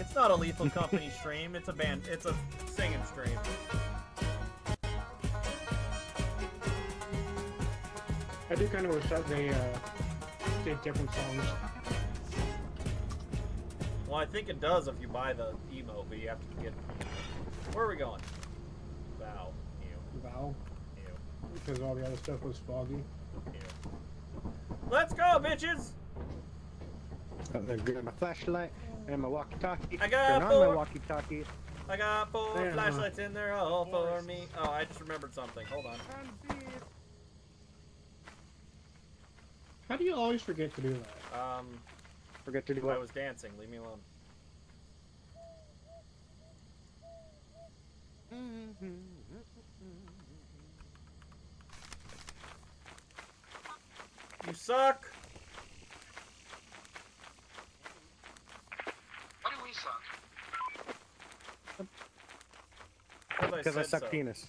it's not a Lethal Company stream. It's a band. It's a singing stream. I do kind of wish that they uh, did different songs. Well, I think it does if you buy the emo, but you have to get. Where are we going? Vow. Ew. Val, Ew. because all the other stuff was foggy. Ew. Let's go, bitches! Got my flashlight and my walkie-talkie. I got Turn on my walkie-talkie. I got four There. flashlights in there, all for me. Oh, I just remembered something. Hold on. How do you always forget to do that? Um, Forget to do what? I was dancing. Leave me alone. You suck. Why do we suck? Because I said suck so. penis.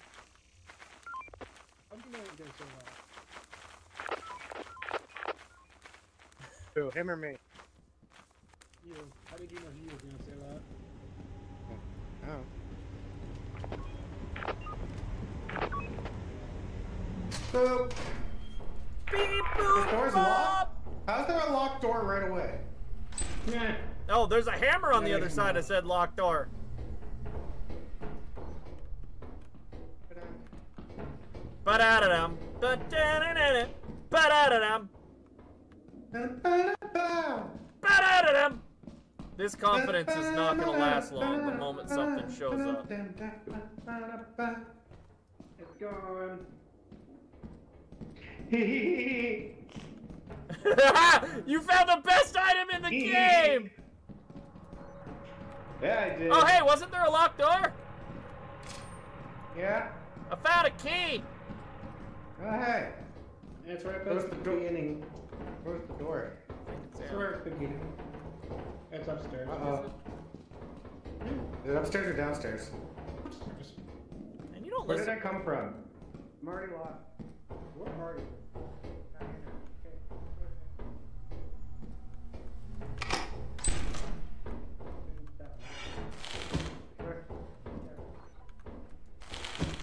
How do you know you're gonna say that? Who? Him or me? You. How did you know he was gonna say that? Oh. So, Beep the boop door's locked? How's there a locked door right away? Yeah. Oh, there's a hammer on the other side know. that said locked door. Ba-da-da-dum. Ba-da-da-da-da. Ba-da-da-dum. Ba-da-da-dum. This confidence is not gonna last long the moment something shows up. It's gone. you found the best item in the game! Yeah, I did. Oh, hey, wasn't there a locked door? Yeah. I found a key! Oh, hey. It's right Close past the the door. beginning. Where's the door? It's right at the beginning. It's upstairs. Uh-oh. Is it upstairs or downstairs? Upstairs. And you don't Where did listen. I come from? I'm already lost. What are you?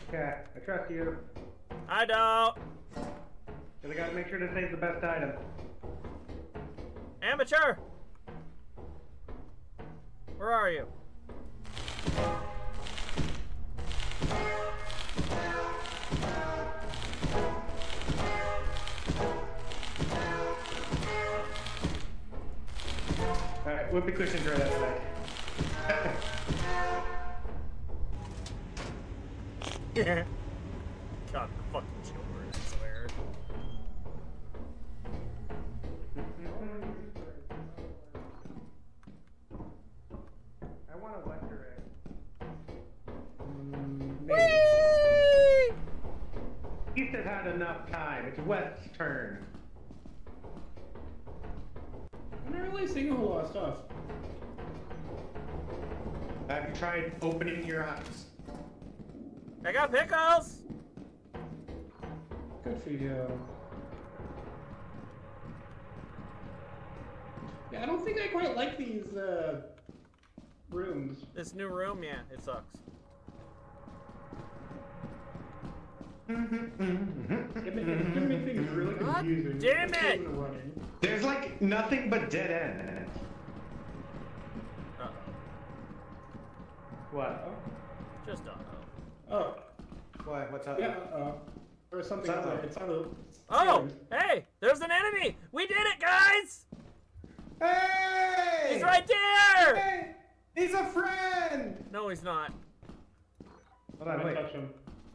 Okay, I trust you. I don't. I gotta make sure to save the best item. Amateur! Where are you? Alright, whoopee cushions are that side. God, East has had enough time. It's West's turn. I'm not really seeing a whole lot of stuff. Have you tried opening your eyes? I got pickles! Good for you. Yeah, I don't think I quite like these uh, rooms. This new room, yeah, it sucks. It, ma- it's gonna make things really God confusing. damn it! There's like nothing but dead end in it. Uh-oh. What? Just uh-oh. Oh, What? What's up? yeah, uh, or something. What's up? It's on the. Oh! Hey! There's an enemy! We did it, guys! Hey! He's right there! Hey! He's a friend! No, he's not. Hold I on, wait. touch him.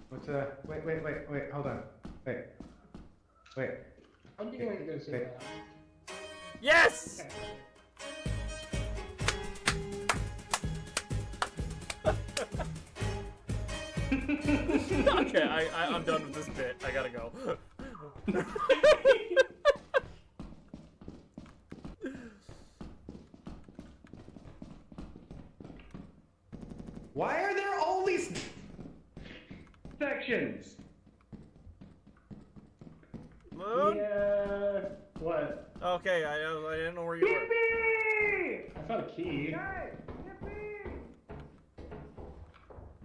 What's uh? Wait, wait, wait, wait. Hold on. Wait. Wait. How do you know gonna say Okay. that? Yes! okay, I, I, I'm done with this bit. I gotta go. Why are there all these sections? Moon? Yeah. What? Okay, I, I didn't know where you were. I found a key. Guys,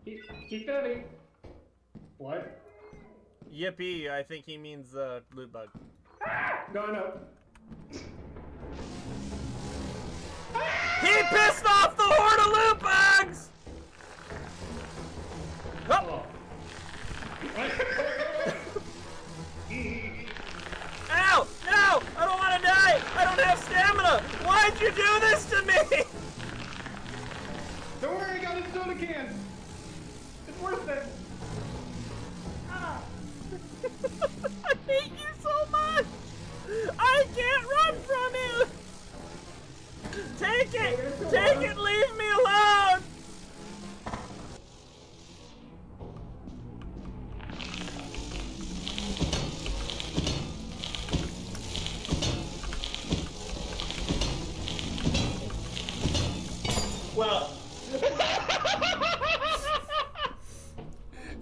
yippee! Keep, filming. What? Yippee! I think he means uh, loot bug. No, no. He pissed off the horde of loot bugs. Oh, Oh. Ow! No! I don't want to die! I don't have stamina! Why'd you do this to me? Don't worry, I got a soda can! It's worth it! Ah. I hate you so much! I can't run from you! Take it! Take it! Leave me alone! Well,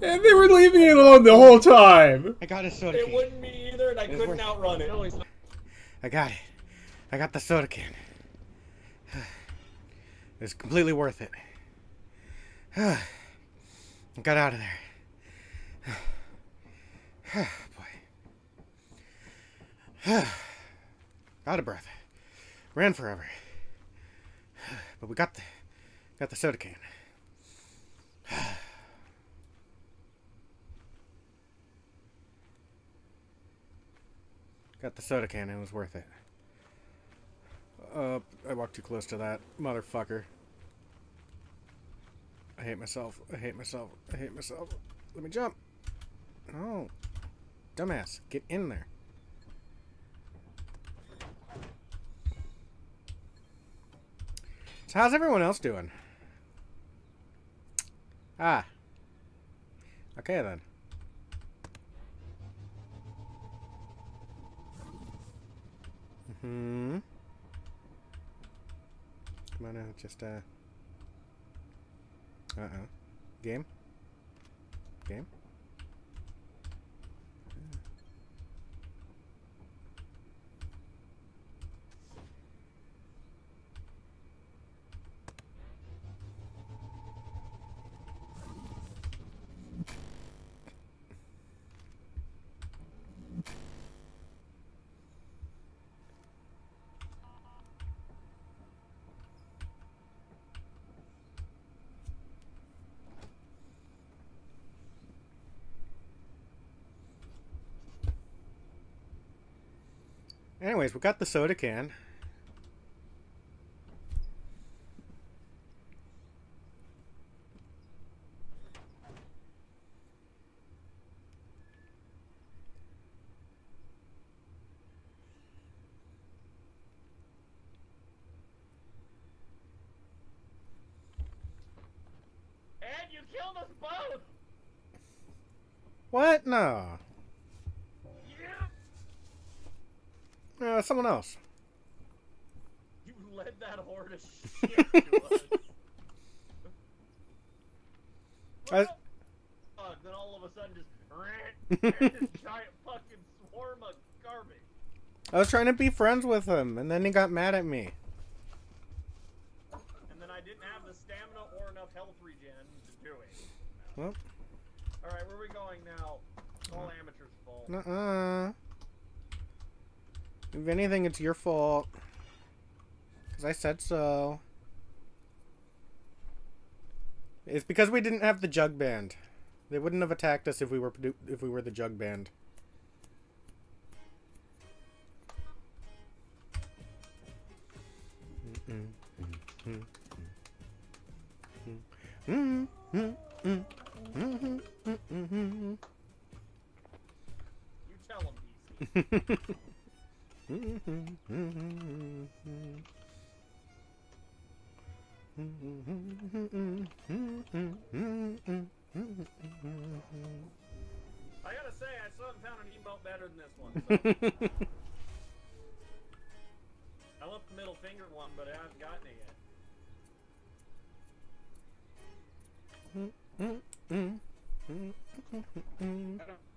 And they were leaving it alone the whole time. I got a soda It can. It wouldn't be either, and I It's couldn't worth- outrun it. I got it. I got the soda can. It's completely worth it. I got out of there. Boy. Out of breath. Ran forever. But we got the got the soda can. Got the soda can. It was worth it. Uh, I walked too close to that motherfucker. I hate myself. I hate myself. I hate myself. Let me jump. No. Dumbass. Get in there. So how's everyone else doing? Ah. Okay then. Hmm. Come on now, just uh. Uh oh. Game. Game. Anyways, we got the soda can. And you killed us both! What? No. Yeah! Uh, someone else. You led that horde of shit. I- Fuck, uh, then all of a sudden just this giant fucking swarm of garbage. I was trying to be friends with him, and then he got mad at me. And then I didn't have the stamina or enough health regen to do it. Well, Alright, where are we going now? All amateurs' fault. nuh-uh. If anything, it's your fault. Because I said so. It's because we didn't have the jug band. They wouldn't have attacked us if we were if we were the jug band. Mm-hmm. Mm-hmm. Mm-hmm. You tell them, DC. I gotta say, I still haven't found an emote better than this one. So. I love the middle finger one, but I haven't gotten it yet. crack swords.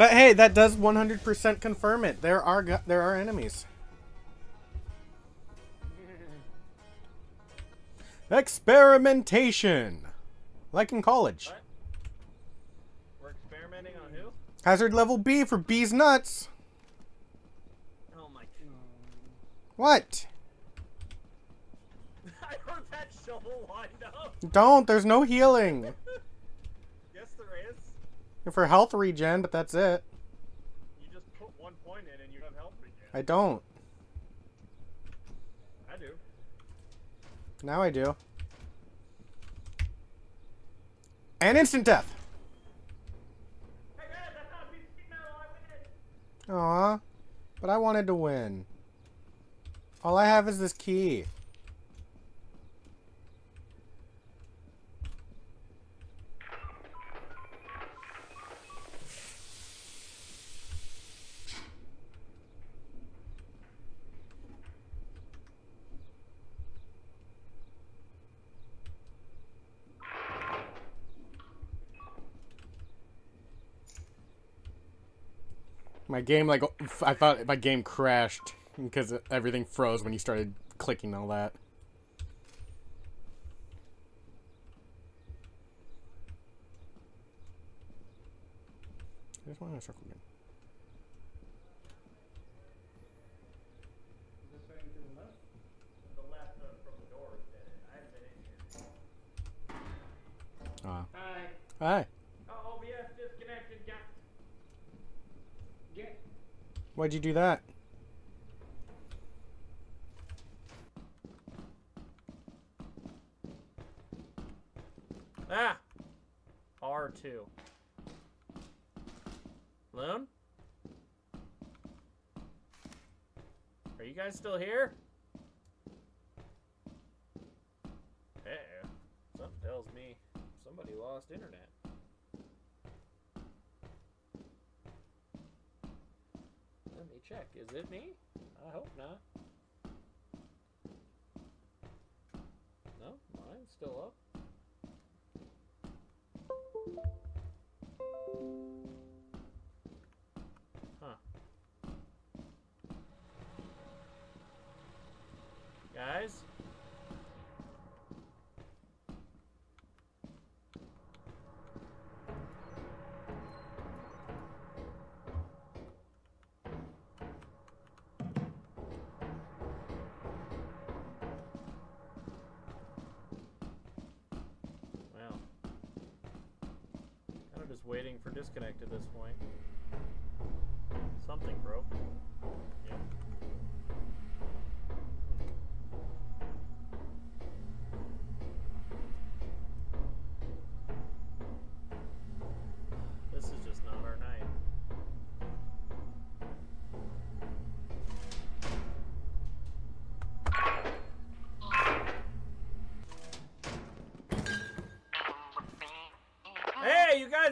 But hey, that does 100% confirm it. There are there are enemies. Experimentation. Like in college. What? We're experimenting on who? Hazard level B for B's nuts. Oh my What? I heard that shovel wind up. Don't. There's no healing. Yes, there is. For health regen, but that's it. You just put one point in and you have health regen. I don't. I do. Now I do. And instant death. Hey guys, I found a piece of sheet metal. I win. Aw. But I wanted to win. All I have is this key. My game, like, I thought my game crashed because everything froze when you started clicking all that. I just want to circle again. The left uh, from the door is dead. I haven't been in here. Ah. Hi. Hi. Oh, OBS disconnected. Got. Get. Why'd you do that? Ah! R2. Loon? Are you guys still here? Uh oh. Something tells me somebody lost internet. Let me check. Is it me? Just waiting for disconnect at this point. Something broke.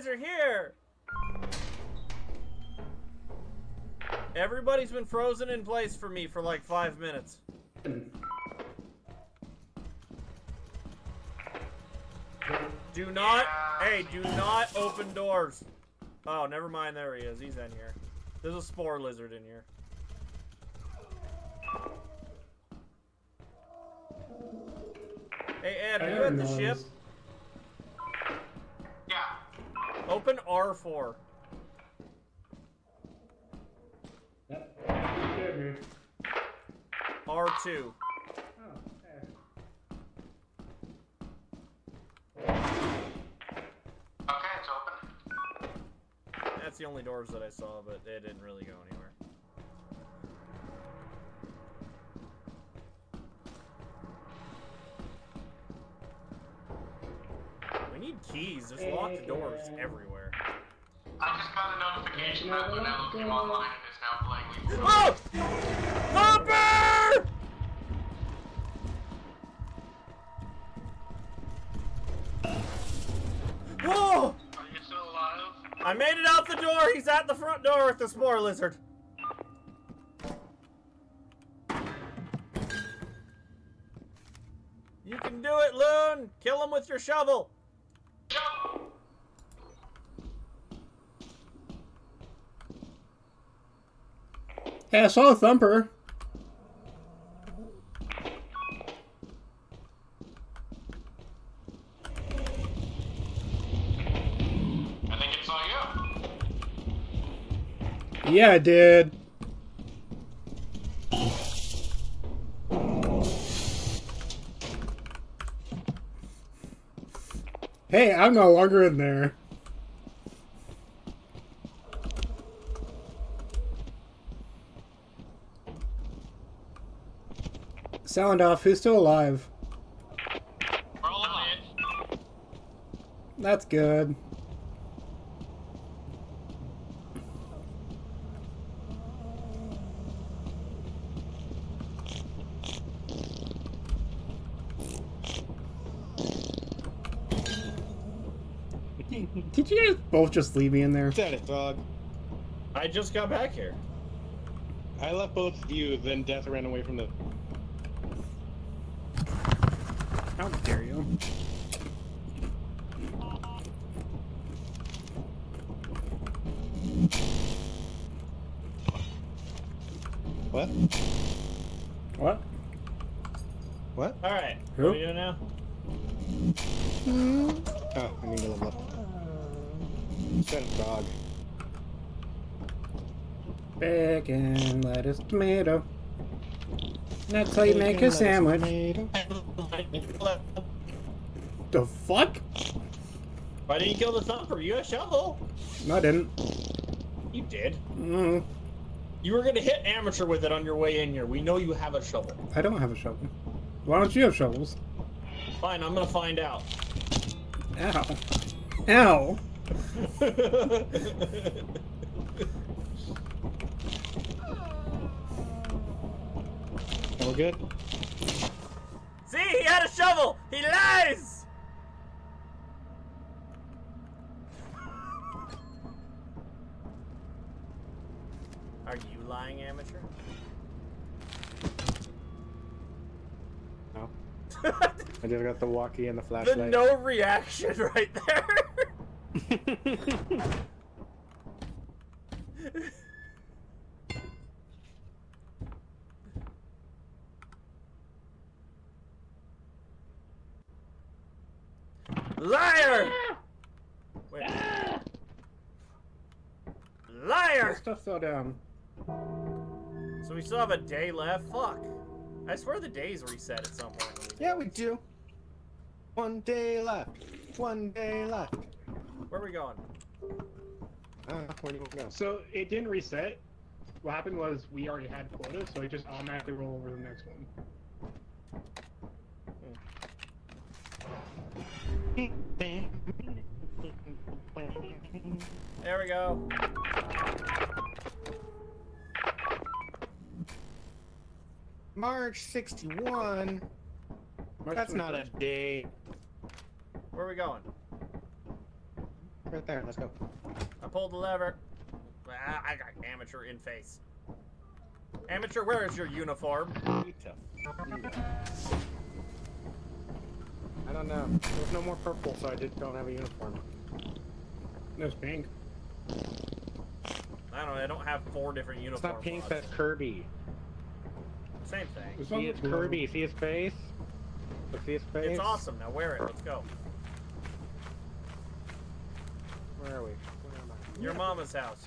Are here! Everybody's been frozen in place for me for like five minutes. Do not, hey, do not open doors. Oh, never mind. There he is. He's in here. There's a spore lizard in here. That's the only doors that I saw, but they didn't really go anywhere. We need keys. There's locked doors everywhere. I just got a notification that Lunello came online and is now playing League Oh! a lizard. You can do it, Loon! Kill him with your shovel! Hey, I saw a thumper. Yeah, I did. Hey, I'm no longer in there. Sound off. Who's still alive? We're all alive. That's good. Did you guys both just leave me in there? Said it, dog. I just got back here. I left both of you, then Death ran away from the. How dare you? What? What? What? All right. Who? What are we doing now? Hmm? Oh, I need to level up. Said it, dog. Bacon, lettuce, tomato. That's how you make a sandwich. The fuck? Why didn't you kill the thumper? You got a shovel. No, I didn't. You did. Mm, You were gonna hit amateur with it on your way in here. We know you have a shovel. I don't have a shovel. Why don't you have shovels? Fine, I'm gonna find out. Ow. Ow. good? See, he had a shovel. He lies. Are you lying, amateur? No. I just got the walkie and the flashlight. the no reaction right there. Liar! Wait. Liar! Stuff fell down. So we still have a day left? Fuck. I swear the days reset at some point. yeah, we do. One day left. One day left. Where are we going? Uh, where do you want to go? So it didn't reset. What happened was we already had quota, so it just automatically rolled over the next one. There we go. March 61. March That's not a 21st. day. Where are we going? Right there, let's go. I pulled the lever. Ah, I got amateur in face. Amateur, where is your uniform? I don't know. There's no more purple, so I just don't have a uniform. There's pink. I don't know. I don't have four different uniforms. It's uniforms. not pink, that's Kirby. Same thing. See, it's blue. Kirby. See his face? Let's see his face? It's awesome. Now wear it. Let's go. Where are we? Where am I? Your mama's house.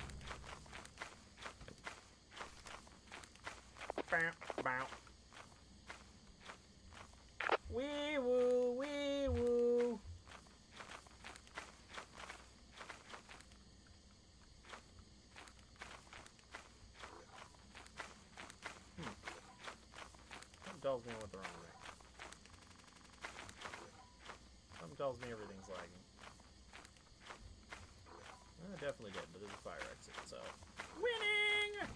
Bow, bow. Wee woo, wee woo. Hmm. Something tells me what the wrong way. Something tells me everything's lagging. I definitely did, but there's a fire exit, so. Winning!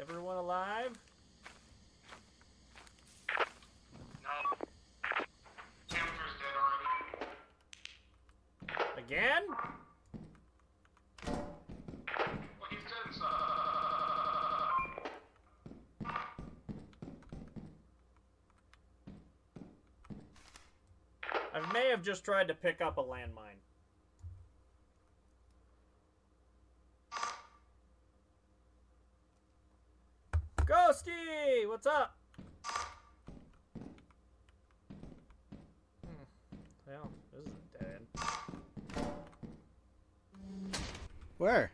Everyone alive? No. Amateur's dead already. Again? Well, he's dead, so. I may have just tried to pick up a landmine. Ghosty! what's up? Hmm. Well, this is dead. Where?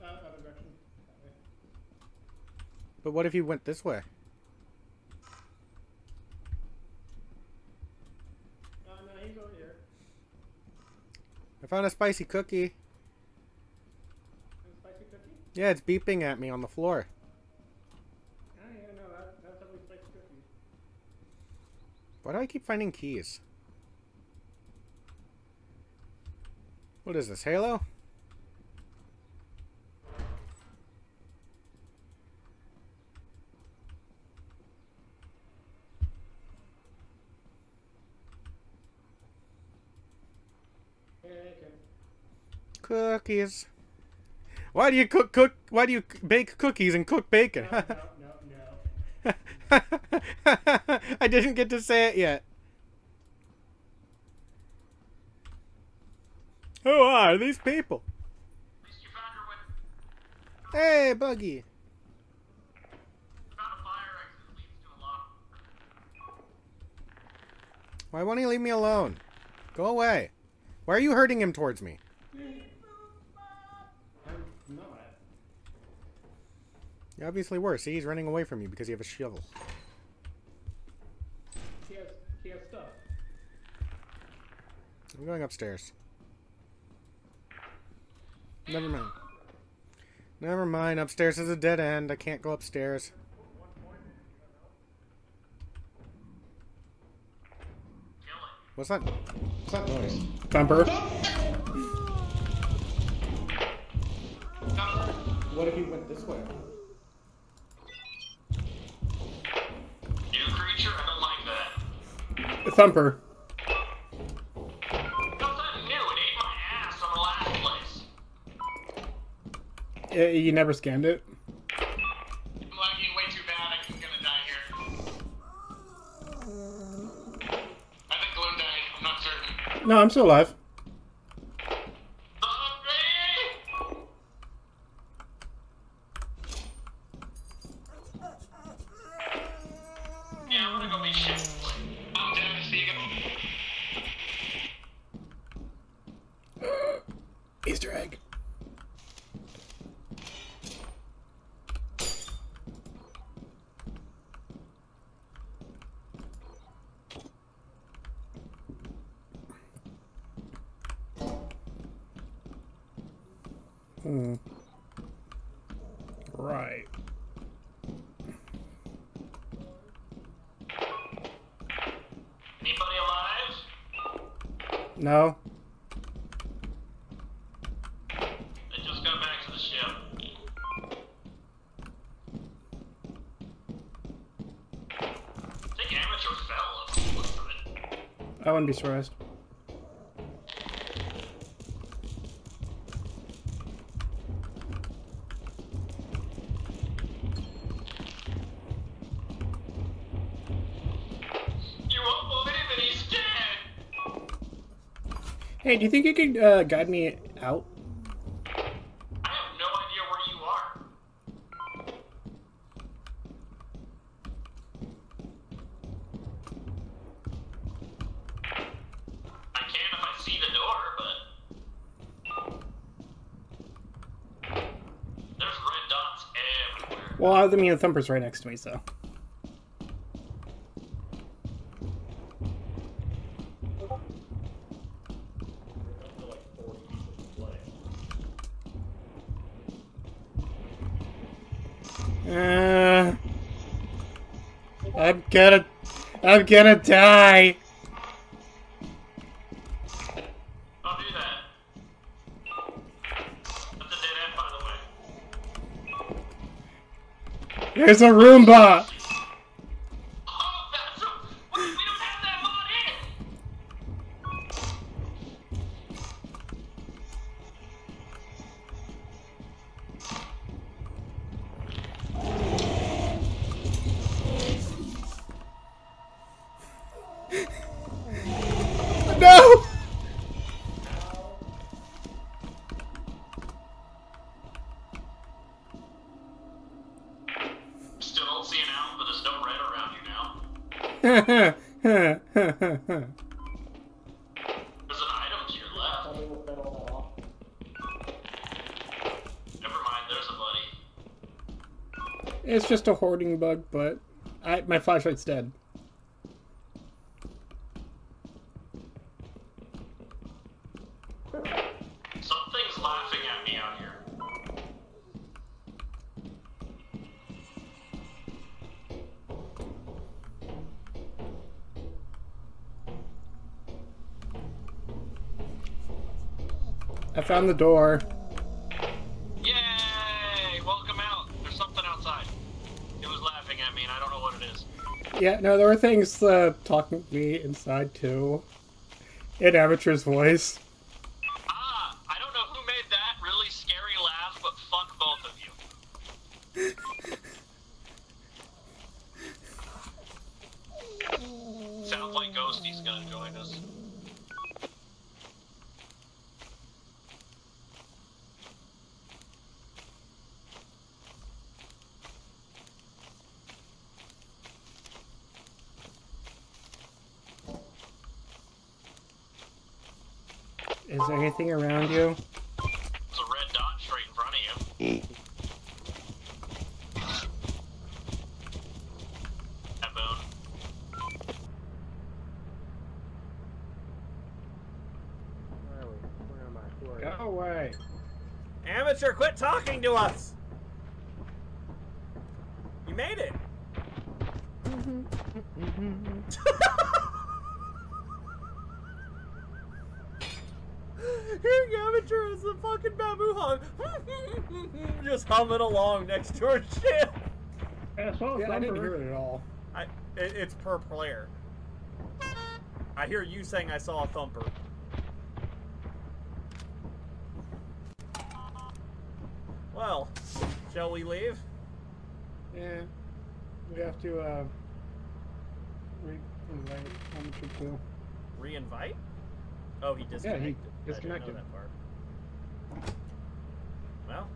Uh, other direction. But what if you went this way? Uh, no, he's over here. I found a spicy cookie. Spicy cookie? Yeah, it's beeping at me on the floor. Oh, yeah, no, that, that's definitely spicy cookie. Why do I keep finding keys? What is this, Halo? Bacon. Cookies. Why do you cook cook? Why do you bake cookies and cook bacon? No, no, no. I didn't get to say it yet. Who are these people? At least you found your way. Hey, Buggy. Found a fire exit that leads to a lock. Why won't he leave me alone? Go away. Why are you hurting him towards me? You obviously were. See, he's running away from you because you have a shovel. He has, he has stuff. I'm going upstairs. Never mind. Never mind. Upstairs is a dead end. I can't go upstairs. What's that? What's that noise? Thumper. What if you went this way? Think Gloom died. I'm not certain. No, I'm still alive. Zombie! Yeah, I'm gonna go be shit. I'm dead. See you. Easter egg. Hmm. Right. Anybody alive? No. I just got back to the ship. I think amateur fell. Look for it. I wouldn't be surprised. You won't believe it. He's dead. Hey, do you think you could uh, guide me out? I have no idea where you are. I can if I see the door, but there's red dots everywhere. Well, I mean, the Thumper's right next to me, so. Uh, I'm gonna, I'm gonna die. Don't do that. That's a dead end, by the way. There's a Roomba. Just a hoarding bug, but I, my flashlight's dead. Something's laughing at me out here. I found the door. Yay! Welcome out. There's something outside. It was laughing at me, and I don't know what it is. Yeah, no, there were things uh, talking me inside too. In amateur's voice. Ah, I don't know who made that really scary laugh, but fuck both of you. Sounds like Ghosty's gonna join us. Is there anything around you? There's a red dot straight in front of you. That bone. Where are we? Where am I? Who are you? Go away. Amateur, quit talking to us! You made it! Hearing amateur is the fucking babu hum. Just humming along next to her shit. Yeah, I saw Yeah, I didn't thumper. hear it at all. I, it, it's per player. I hear you saying I saw a thumper. Well, shall we leave? Yeah. We have to, uh. Re- invite amateur too. Re-invite? Oh, he disconnected. I didn't know disconnected. that part. Well,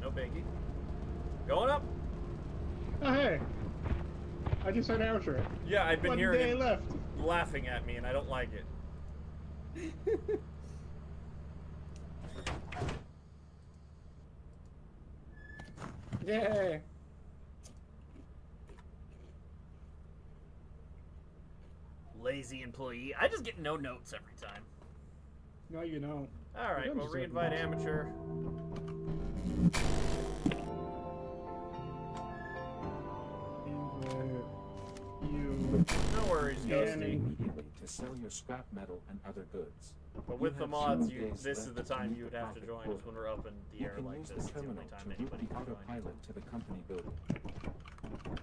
no biggie. Going up. Oh, hey. I just heard amateur. Yeah, I've been One hearing day left. laughing at me, and I don't like it. Yay! Lazy employee. I just get no notes every time. No, you don't. All right, we'll re-invite amateur. No worries, Yeah, Ghosty. Danny. immediately to sell your scrap metal and other goods. But with the mods, you, this is the time you would have to join us when we're up in the You air can like use this. the It's the only terminal time to route anybody the can join. autopilot to the company building.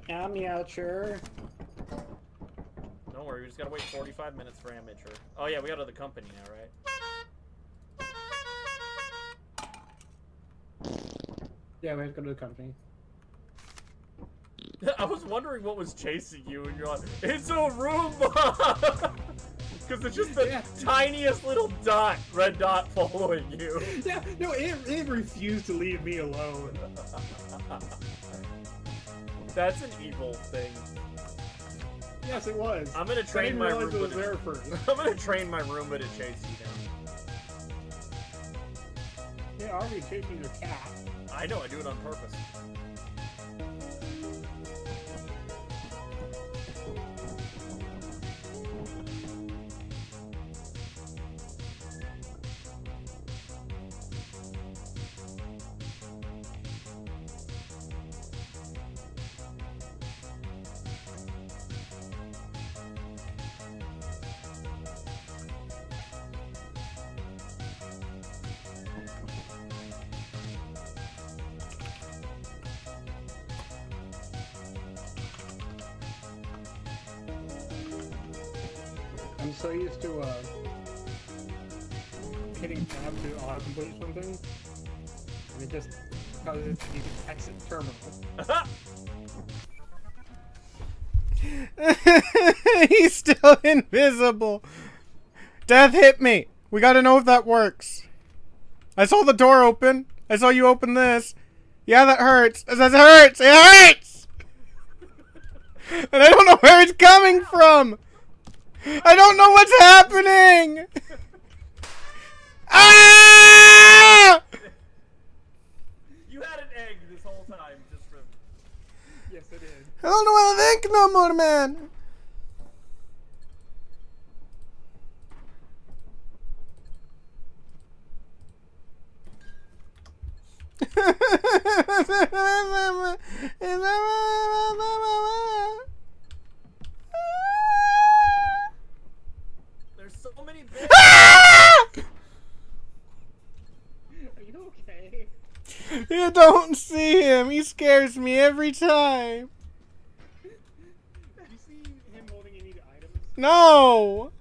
Am Amateur. Don't worry, we just gotta wait 45 minutes for amateur. Oh yeah, we got to the company now, right? Yeah, we have to go to the company. I was wondering what was chasing you, and you're like, it's a Roomba! Because it's just the Yeah. tiniest little dot, red dot following you. Yeah, no, it, it refused to leave me alone. That's an evil thing. Yes, it was. I'm gonna train my realize it Roomba was to... there first. I'm gonna train my Roomba to chase you down. Yeah, already chasing your cat. I know, I do it on purpose. Invisible. Death hit me. We gotta know if that works. I saw the door open. I saw you open this. Yeah, that hurts. That hurts. It hurts. And I don't know where it's coming from! I don't know what's happening! Ah! You had an egg this whole time, just for. Yes, it is. I don't know what to think no more, man. There's so many bits. Are you okay? You don't see him. He scares me every time. Do you see him holding any items? No.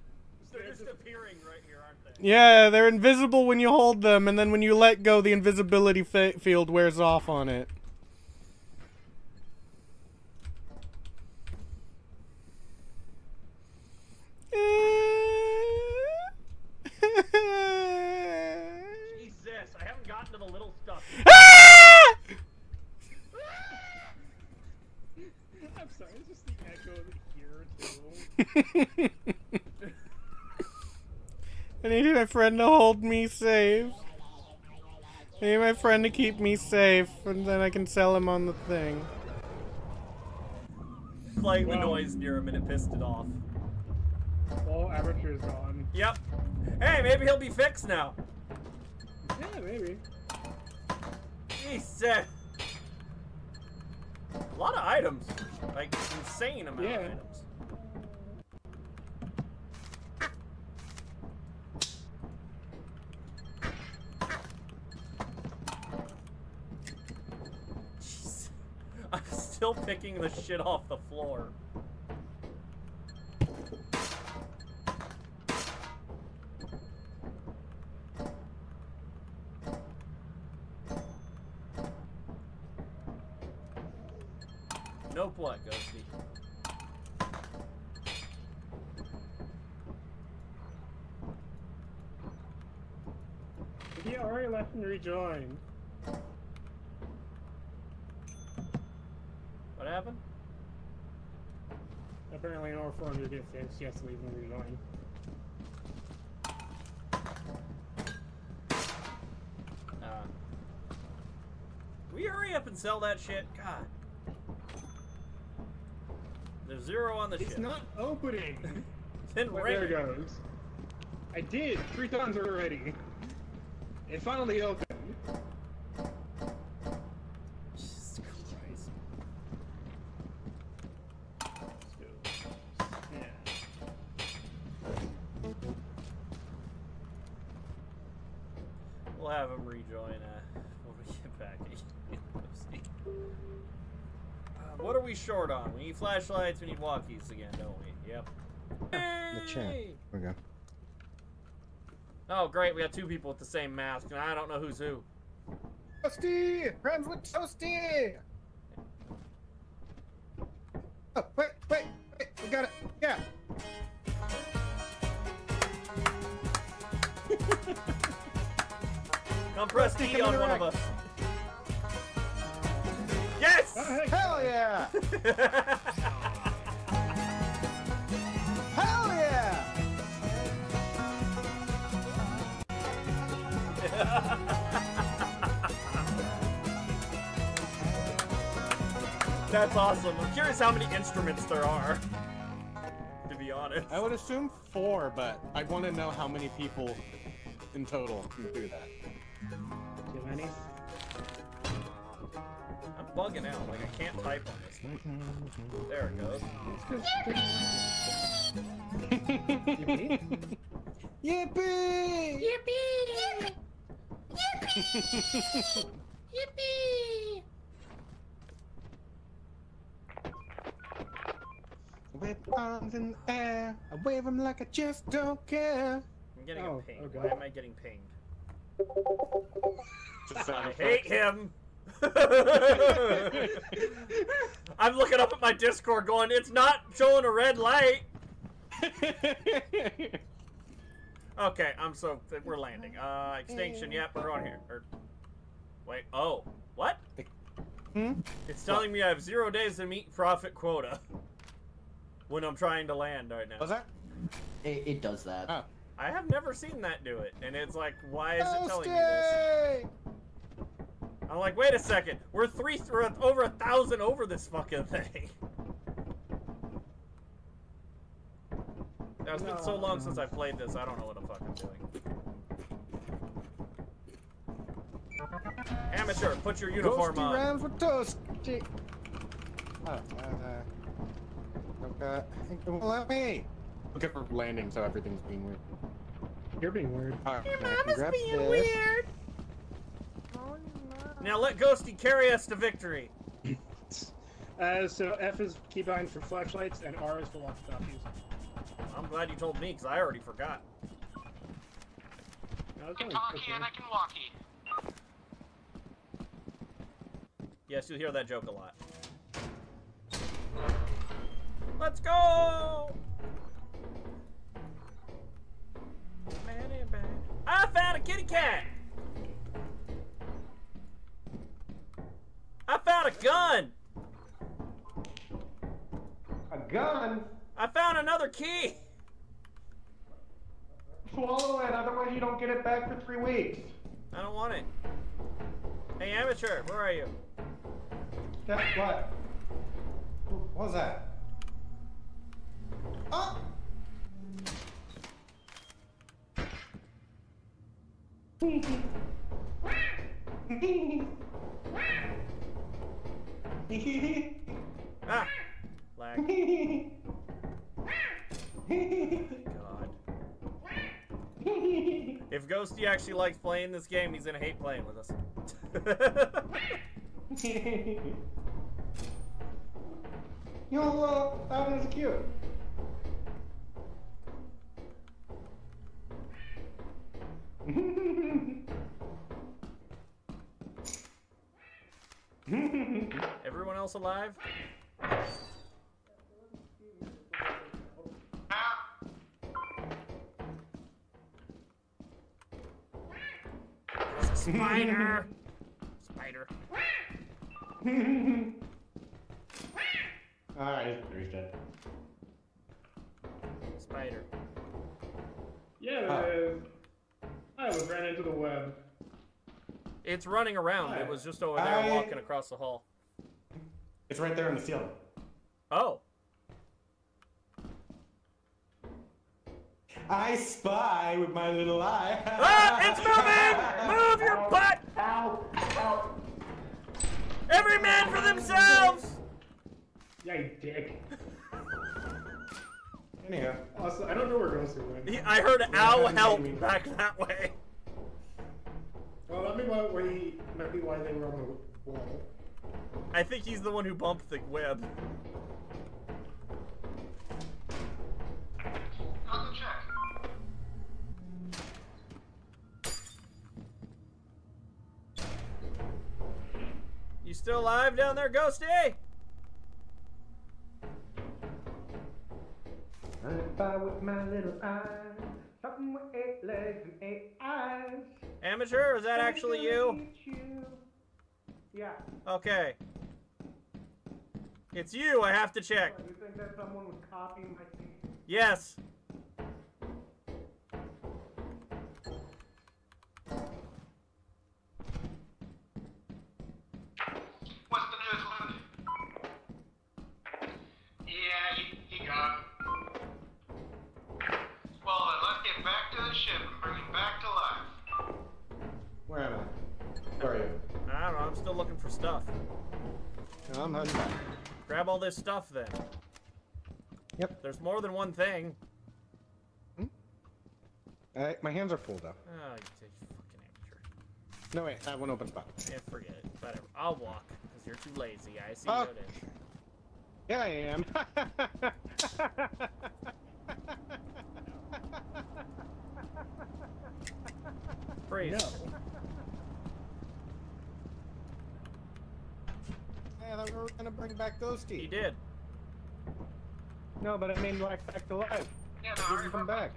They're just appearing right here, aren't they? Yeah, they're invisible when you hold them, and then when you let go, the invisibility field wears off on it. Jesus, I haven't gotten to the little stuff. Ah! I'm sorry, it's just the echo here too. I need my friend to hold me safe. I need my friend to keep me safe, and then I can sell him on the thing. Playing the Wow. noise near him and it pissed it off. All aperture is gone. Yep. Hey, maybe he'll be fixed now. Yeah, maybe. Jesus. A lot of items. Like, insane amount Yeah. of items. Jeez. I'm still picking the shit off the floor. Nope, what, Ghosty? He already left and rejoined. What happened? Apparently, in order for him to get fixed, he has to leave and rejoin. Uh, you hurry up and sell that shit? God. There's zero on the It's ship. not opening! Then ring there it it. goes. I did! Three times already! It finally opened. Flashlights, we need walkies again, don't we? Yep. The chat. We go. Oh, great, we got two people with the same mask, and I don't know who's who. Toasty! Friends with Toasty! Curious how many instruments there are. To be honest. I would assume four, but I want to know how many people in total can do that. Too many? I'm bugging out. Like I can't type on this thing. There it goes. Yippee! With arms in the air, I wave them like I just don't care. I'm getting Oh, a ping. God. Why am I getting pinged? I hate him. I'm looking up at my Discord going, it's not showing a red light. Okay, I'm so we're landing. Uh, extinction. Yep, we're on here. Or, wait. Oh, what? Hmm? It's telling me I have zero days to meet profit quota. When I'm trying to land right now. Was that? It, it does that. Oh. I have never seen that do it, and it's like, why is it telling me this? I'm like, wait a second, we're three, we're over a thousand over this fucking thing. Now, it's been so long since I played this, I don't know what the fuck I'm doing. Amateur, put your uniform Ghosty on. rhymes with toasty. Oh, uh, okay. Well, let me. Looking for landing, so everything's being weird. You're being weird. Alright, now I can grab this. Now let Ghosty carry us to victory. Uh, so F is keybind for flashlights, and R is for walkie-talkies. I'm glad you told me, because I already forgot. No, I can only- talkie okay. and I can walkie. Yes, you'll hear that joke a lot. Let's go! I found a kitty cat! I found a gun! A gun? I found another key! Swallow it, otherwise you don't get it back for three weeks. I don't want it. Hey, amateur, where are you? Guess what? What was that? Oh! Ah! Lag. God. If Ghosty actually likes playing this game, he's gonna hate playing with us. You know, uh, cute. Everyone else alive? Spider! Spider. Alright, he's dead. Spider. Yeah, Ah. there is. I was ran into the web. It's running around. It was just over there I- walking across the hall. It's right there in the ceiling. Oh. I spy with my little eye. Ah! It's moving! Move your butt! Ow! Ow! Every man for themselves! Yeah, you dick. Anyhow. Also, I don't know where Ghosty went. He- I heard Yeah, ow help gaming. back that way. Well, that might be why, why he, might be why they were on the wall. I think he's the one who bumped the web. How's check? You still alive down there, Ghosty? Spy with my little eye. Something with eight legs and eight eyes. Amateur, is that actually you? Yeah. Okay. It's you, I have to check. Oh, you think that someone was copying my thing? Yes. All this stuff then. Yep. There's more than one thing. Uh, my hands are full though. Oh, you fucking amateur. No wait, I have one open spot. Yeah, forget it. Whatever. I'll walk, because you're too lazy. I see Oh. how it is. Yeah, I am. Freeze. No. Yeah, I thought we were gonna bring back Ghosty. He did. No, but I mean like back to life. Yeah, He no, doesn't come back.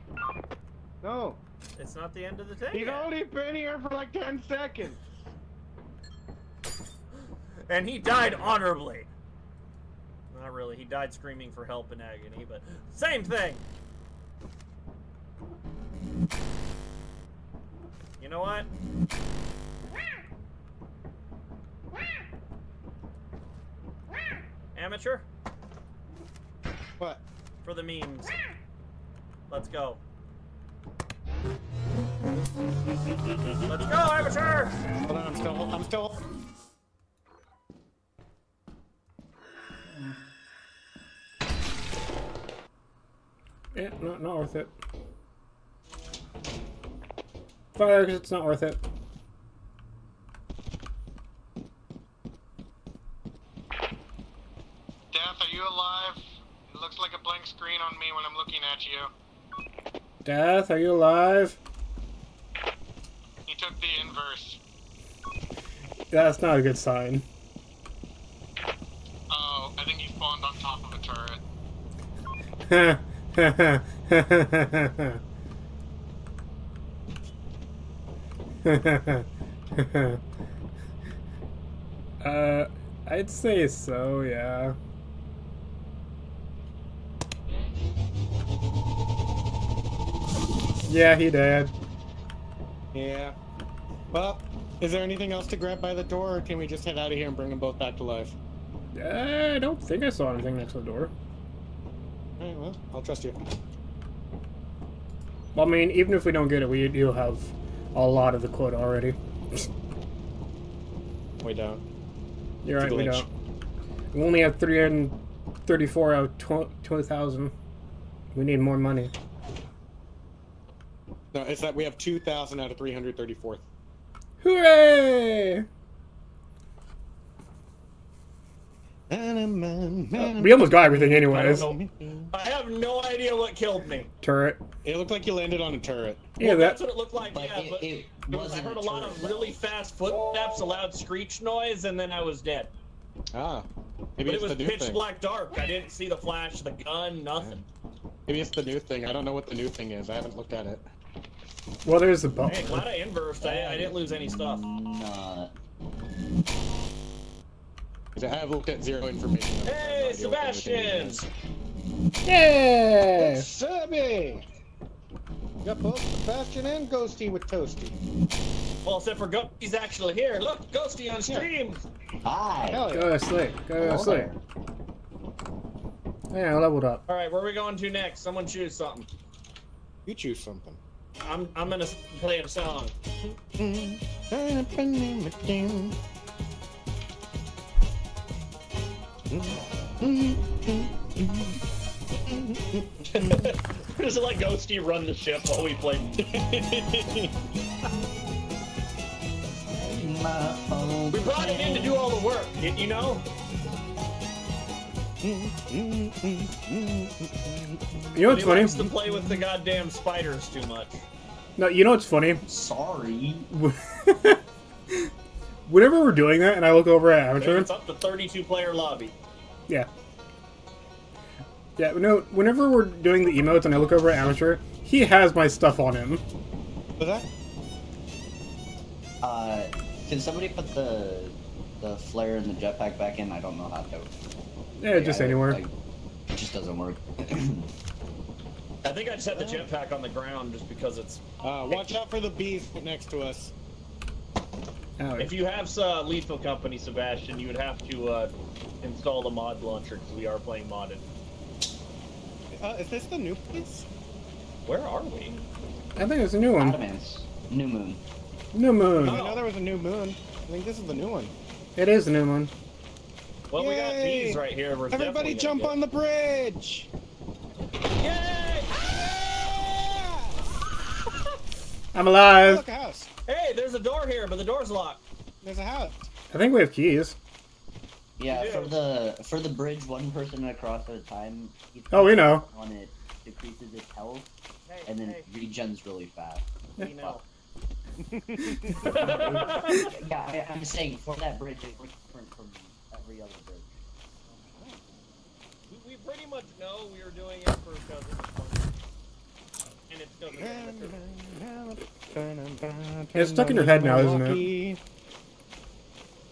No. It's not the end of the day. He's yet. only been here for like 10 seconds. And he died honorably. Not really. He died screaming for help in agony, but same thing. You know what? Amateur What? for the memes. Let's go. Let's go, amateur! Hold on, I'm still. I'm still. Yeah, not, not worth it. Fire, because it's not worth it. Death, are you alive? It looks like a blank screen on me when I'm looking at you. Death, are you alive? He took the inverse. That's not a good sign. Oh, I think he spawned on top of a turret. uh, I'd say so, yeah. Yeah, he did. Yeah. Well, is there anything else to grab by the door, or can we just head out of here and bring them both back to life? Uh, I don't think I saw anything next to the door. Alright, well, I'll trust you. Well, I mean, even if we don't get it, we do have a lot of the quota already. We don't. You're right, we don't. We only have 334 out of 20 20,000. We need more money. No, it's that we have 2,000 out of 334. Hooray! We almost got everything anyways. I have no idea what killed me. Turret. It looked like you landed on a turret. Yeah, well, that. that's what it looked like. But yeah, it- but it it was- I heard a a lot of really though. fast footsteps, a loud screech noise, and then I was dead. Ah. Maybe But it was the new pitch thing. black dark. I didn't see the flash, the gun, nothing. Maybe it's the new thing. I don't know what the new thing is. I haven't looked at it. Well, there's the bu- Hey, glad I inversed. I, I didn't lose any stuff. Nah. Because I have looked at zero information. I have Hey, idea what the new Sebastian! is. Yay! Sebby! Got both Sebastian and Ghosty with Toasty. Well, except for Ghosty's actually here. Look, Ghosty on stream. Hi. Hell yeah. Go to sleep. Go to sleep. Yeah, I leveled up. All right, where are we going to next? Someone choose something. You choose something. I'm I'm gonna play a song. Just let Ghosty run the ship while we play. we brought him in to do all the work. You, you know. You know He what's funny? likes to play with the goddamn spiders too much. No, you know what's funny? Sorry. Whenever we're doing that, and I look over at Amateur, It's up to 32 player lobby. yeah, yeah. No, whenever we're doing the emotes, and I look over at Amateur, he has my stuff on him. Was that? Uh, can somebody put the the flare and the jetpack back in? I don't know how to. Yeah, just I- anywhere. I- it just doesn't work. I think I just set the jetpack on the ground just because it's. Uh, watch out for the bees next to us. Oh, If you have uh, Lethal Company, Sebastian, you would have to uh, install the mod launcher because we are playing modded. Uh, is this the new place? Where are we? I think it's a new one. Adamance. New moon. New moon. I know there was a new moon. I think this is the new one. It is a new one. Well, we got Yay! bees right here. We're Everybody jump on the bridge! get- Yay! I'm alive. Look, a house. Hey, there's a door here, but the door's locked. There's a house. I think we have keys. Yeah, You for the for the bridge, one person across at a time. Oh, we know. On it decreases its health, Hey, and then hey, regens really fast. we know. Yeah, I, I'm saying for that bridge, it works different from every other bridge. We, we pretty much know we doing it for it's it's stuck in your head now, isn't it?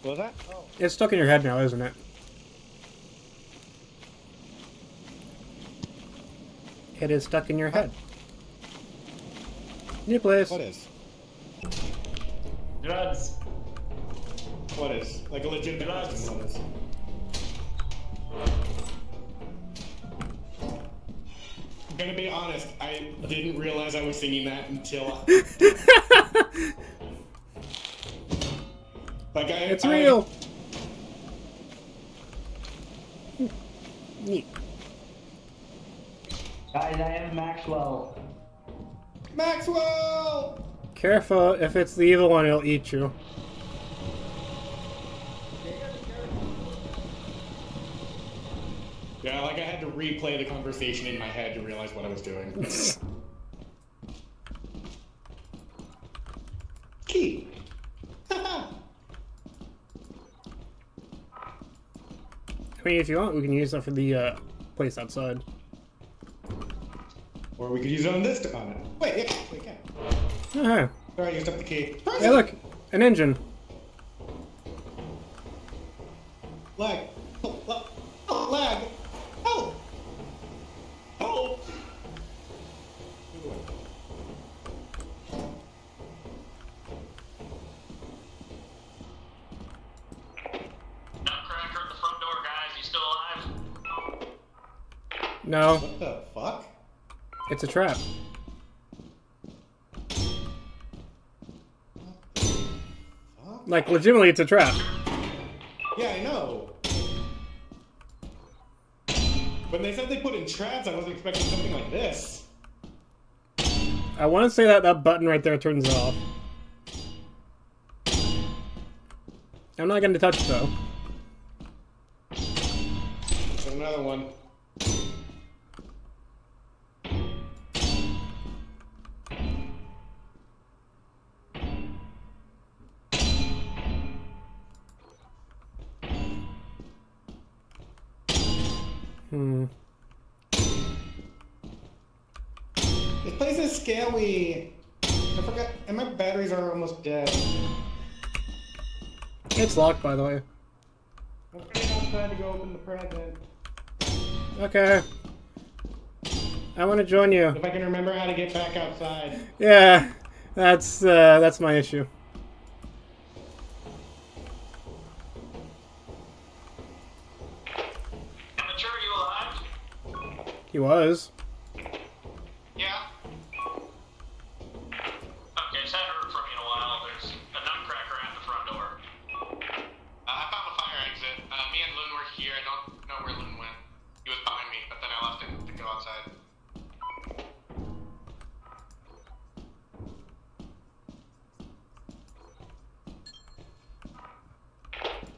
What was that? Oh. It's stuck in your head now, isn't it? It is stuck in your head. Nicholas. What is? Drugs. What is? Like a legitimate question, what is? I'm gonna be honest, I didn't realize I was singing that until. like I. It's I- real. Neat. Guys, I have Maxwell. Maxwell! Careful, if it's the evil one, it'll eat you. Yeah, like I had to replay the conversation in my head to realize what I was doing. Key. I mean, if you want, we can use that for the uh, place outside. or we could use it on this department. Wait, yeah, we can. Oh, hey. Sorry, I used up the key. Hey, look! An engine. Lag. Oh, lag. Oh, lag. Oh. Oh. Nutcracker at the front door, guys. You still alive? No, What the fuck? it's a trap. Like, legitimately, it's a trap. Yeah, I know. When they said they put in traps, I wasn't expecting something like this. I want to say that that button right there turns it off. I'm not going to touch it, though. There's another one. This place scary. I forgot, and my batteries are almost dead. It's locked, by the way. Okay, I'm going outside to go open the present. Okay. I want to join you. If I can remember how to get back outside. Yeah, that's uh, that's my issue. Amateur, you alive? He was. Yeah. Okay, just haven't heard from you in a while. There's a nutcracker at the front door. Uh, I found the fire exit. Uh, me and Loon were here. I don't know where Loon went. He was behind me, but then I left him to go outside.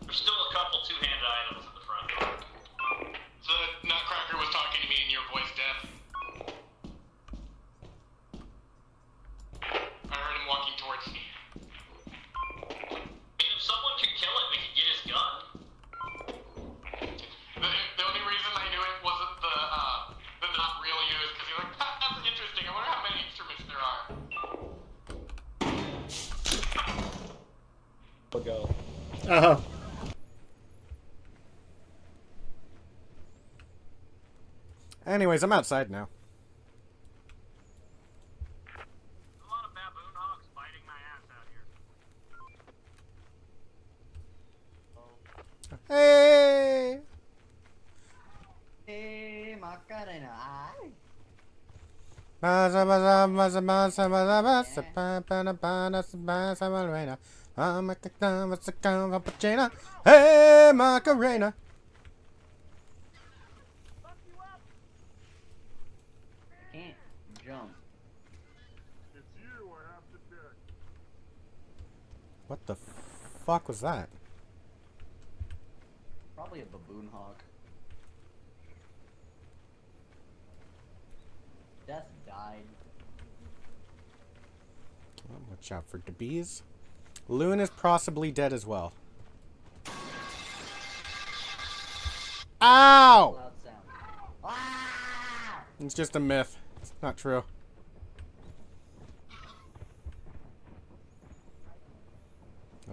There's still a couple two-handed items at the front door. So the Nutcracker was talking to me in your voice, Death. I heard him walking towards me. I mean, if someone could kill it, we could get his gun. The, the only reason I knew it wasn't the uh, the not real you is because you're like, "Ha, that's interesting. I wonder how many instruments there are. We'll go. Uh huh. Anyways, I'm outside now. There's a lot of baboon hawks biting my ass out here. Hey! Hey, Macarena. Ay. Baza, baza, baza, baza, baza, baza, ba, ba, da, ba, da, sa, ba, sa, Macarena. Ah, Macarena, Macarena, Macarena. Hey, Macarena. Can't jump. What the fuck was that? Probably a baboon hawk. Death died. Oh, watch out for the bees. Loon is possibly dead as well. Ow! Ah! It's just a myth. It's not true.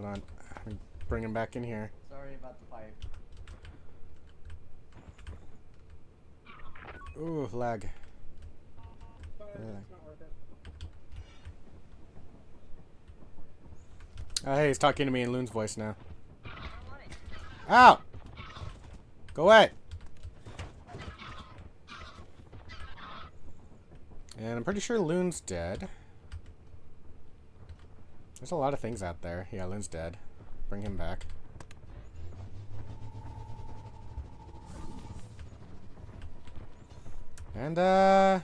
Hold on. Bring him back in here. Sorry about the pipe. Ooh, lag. it's not worth uh, it. Oh, hey, he's talking to me in Loon's voice now. Ow! Go away! And I'm pretty sure Loon's dead. There's a lot of things out there. Yeah, Loon's dead. Bring him back. And, uh...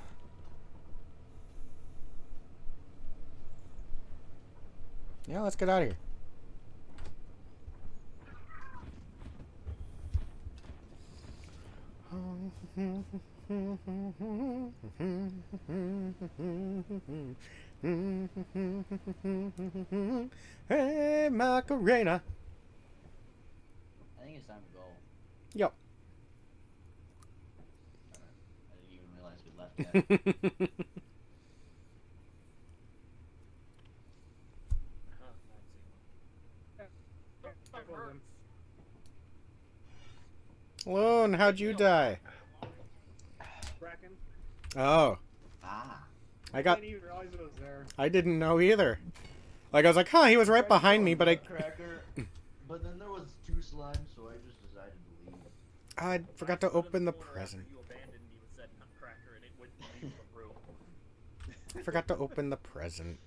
Yeah, let's get out of here. Hey, Macarena. I think it's time to go. Yep. I didn't even realize we left yet. Loon, how'd you die? Bracken. Oh. I I got. didn't even realize it was there. I didn't know either. Like I was like, huh, he was right behind me, but I, Cracker. But then there was two slimes, so I just decided to leave. I forgot to open the present. You abandoned even said nutcracker and it wouldn't leave the room. I forgot to open the present.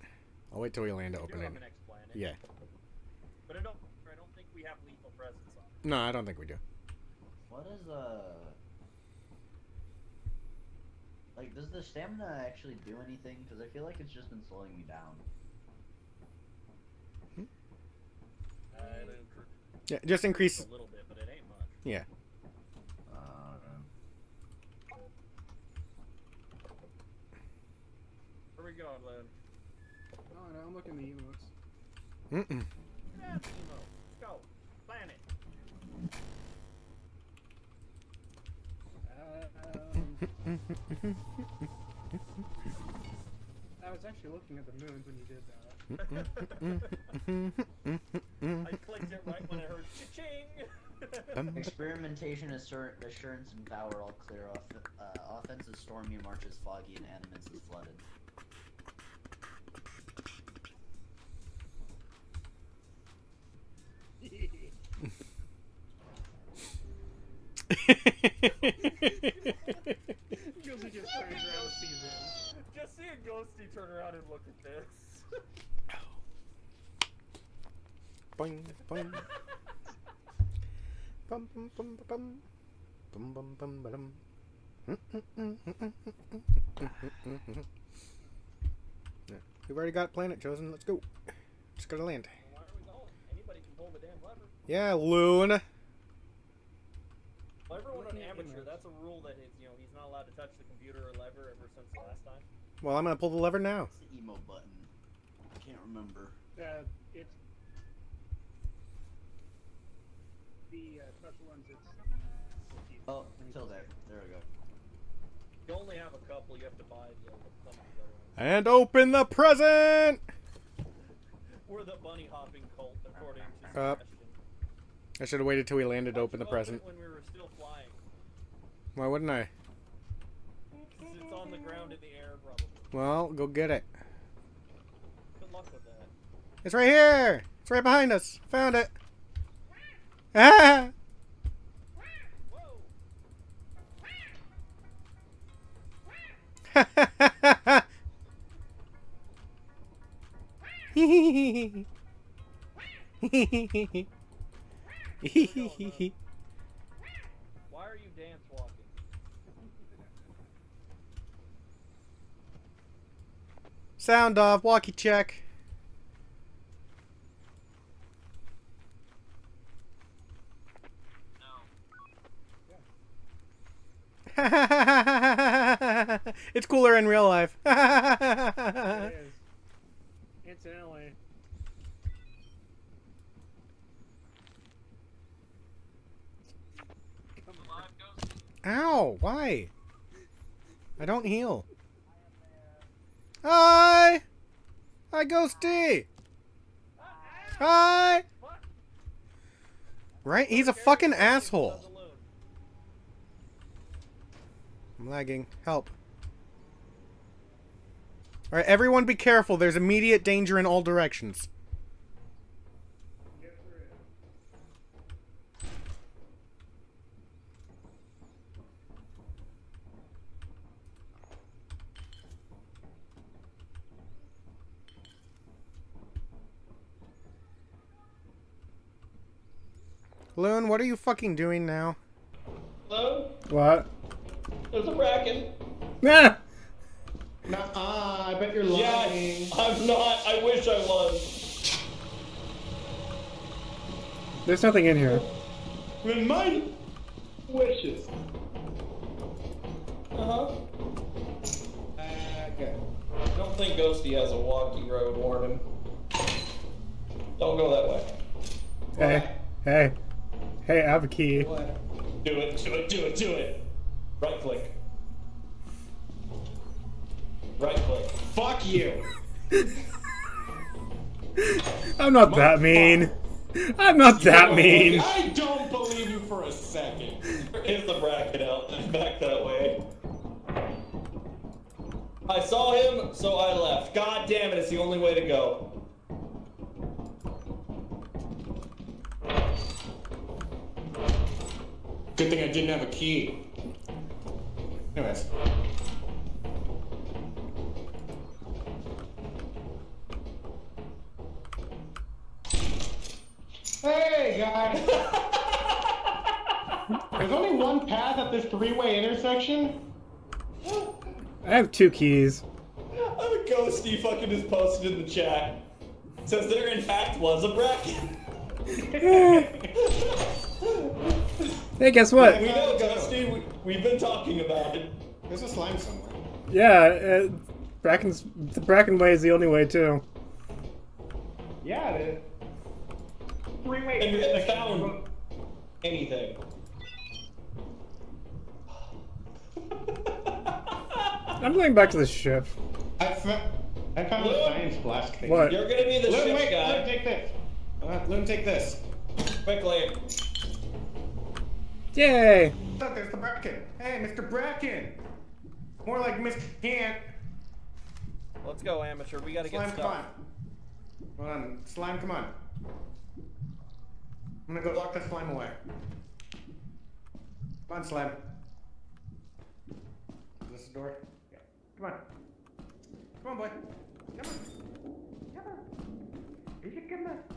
I'll wait till we land to open it. have an next planet. Yeah. But I don't. I don't think we have lethal presence on. No, I don't think we do. What is uh like does the stamina actually do anything? Because I feel like it's just been slowing me down. Uh, Yeah, just increase. a little bit, but it ain't much. Yeah. Uh, Where we going, Lynn? Oh no, I'm looking at the emotes. Mm-mm. Yeah, Emo. Go. Planet. Um, I was actually looking at the moons when you did that. I clicked it right when I heard cha-ching. Bum, experimentation, assur- assurance, and power all clear off. Uh, offense is stormy, March is foggy, and animates is flooded. Just see a ghosty turn around and look at this. Boing, boing. Bum, bum, bum, bum. Bum, bum, bum, ba-dum. Yeah, We've already got planet chosen. Let's go. Just gotta land. Yeah, Loon. Amateur, that's a rule that is, you know, he's not allowed to touch the computer or lever ever since the last time. Well, I'm gonna pull the lever now. What's the emo button? I can't remember. Uh, it's the uh, touch ones. It's Oh, until there. There we go. You only have a couple, you have to buy the, some of the other ones. And open the present. We're the bunny hopping cult, according to Uh, I should have waited till we landed to Why'd open the present. when we were still flying. Why wouldn't I? 'Cause it's on the ground in the air, probably. Well, go get it. Good luck with that. It's right here. It's right behind us. Found it. Ah! Whoa! Sound off. Walkie check. No. it's cooler in real life. it is. Incidentally. Ow! Why? I don't heal. Hi! Hi, Ghosty! Hi! Right? He's a fucking asshole. I'm lagging. Help. All right, everyone, be careful. There's immediate danger in all directions. Loon, what are you fucking doing now? Loon? What? There's a bracken. Ah! Nuh-uh, I bet you're Yeah, lying. I'm not. I wish I was. There's nothing in here. With my wishes. Uh huh. Okay. I don't think Ghosty has a walkie road warning. Don't go that way. Hey, hey, hey! I have a key. Do it, do it, do it, do it. Right click. Right click. Fuck you. I'm not that mean. I'm not that mean. I don't believe you for a second. There is the Bracken out and back that way. I saw him, so I left. God damn it, it's the only way to go. Good thing I didn't have a key. Anyways. Hey, guys! There's only one path at this three-way intersection. I have two keys. I'm a ghosty fucking just posted in the chat. Says there in fact was a Bracken. Hey, guess what? We know, Ghosty. We, we've been talking about it. There's a slime somewhere. Yeah, uh, Bracken's the Bracken way is the only way too. Yeah, it is. Three-way And we haven't found anything. I'm going back to the ship. I, fa- I found the science blast thing. What? You're gonna be the Loon, ship wait, guy. Loon, take this. Uh, Loon, take this. Quickly. Yay! Look, there's the Bracken. Hey, Mr. Bracken. More like Mr. Can't. Let's go, amateur. We gotta Slime, get come on. Hold on. Slime, come on. I'm gonna go lock the slime away. Come on, slime. Is this the door? Yeah. Come on. Come on, boy. Come on. Come on. You can come on.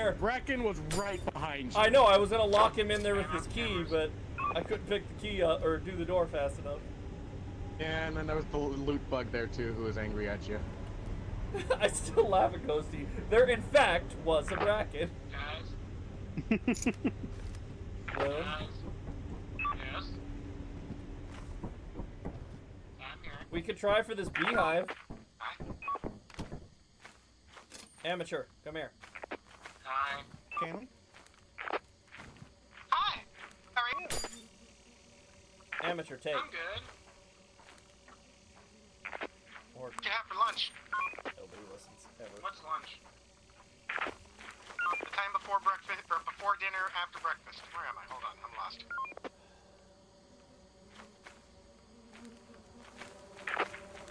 Here. Bracken was right behind you. I know, I was gonna lock him in there with his key, but I couldn't pick the key up or do the door fast enough. Yeah, and then there was the loot bug there too, who was angry at you. I still laugh at Ghosty. There, in fact, was a Bracken. Guys, Well, guys. Yes. Here. we could try for this beehive. Amateur, come here. Hi. Canon? Hi. How are you? Amateur, take. I'm good. Or What you have for lunch? nobody listens ever. What's lunch? The time before breakfast, or before dinner, after breakfast. Where am I? Hold on, I'm lost.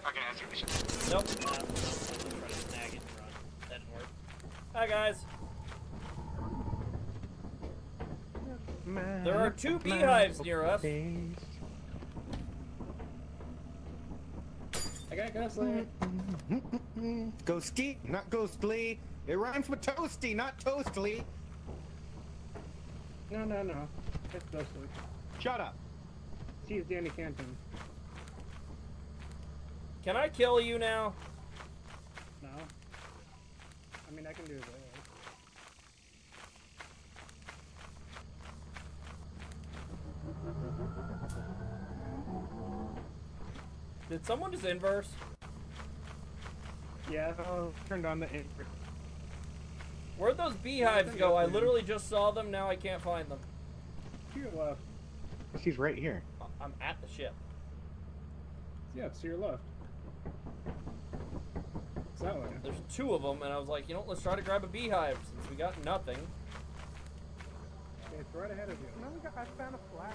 Okay, I see what you Nope. Nah, I'm trying to snag it and run. That didn't work. Hi, guys. There are two beehives near us. I got ghostly. Ghosty, not ghostly. It rhymes with toasty, not toastly. No, no, no. It's Ghostly. Shut up. He's Danny Phantom. Can I kill you now? No. I mean, I can do that. Did someone just inverse? Yeah, so I turned on the infrared. Where'd those beehives go? I literally just saw them. Now I can't find them. To your left. She's right here. I- I'm at the ship. Yeah, it's to your left. It's that way. There's two of them, and I was like, you know, let's try to grab a beehive since we got nothing. Yeah, it's right ahead of you. No, we got, I found a flag.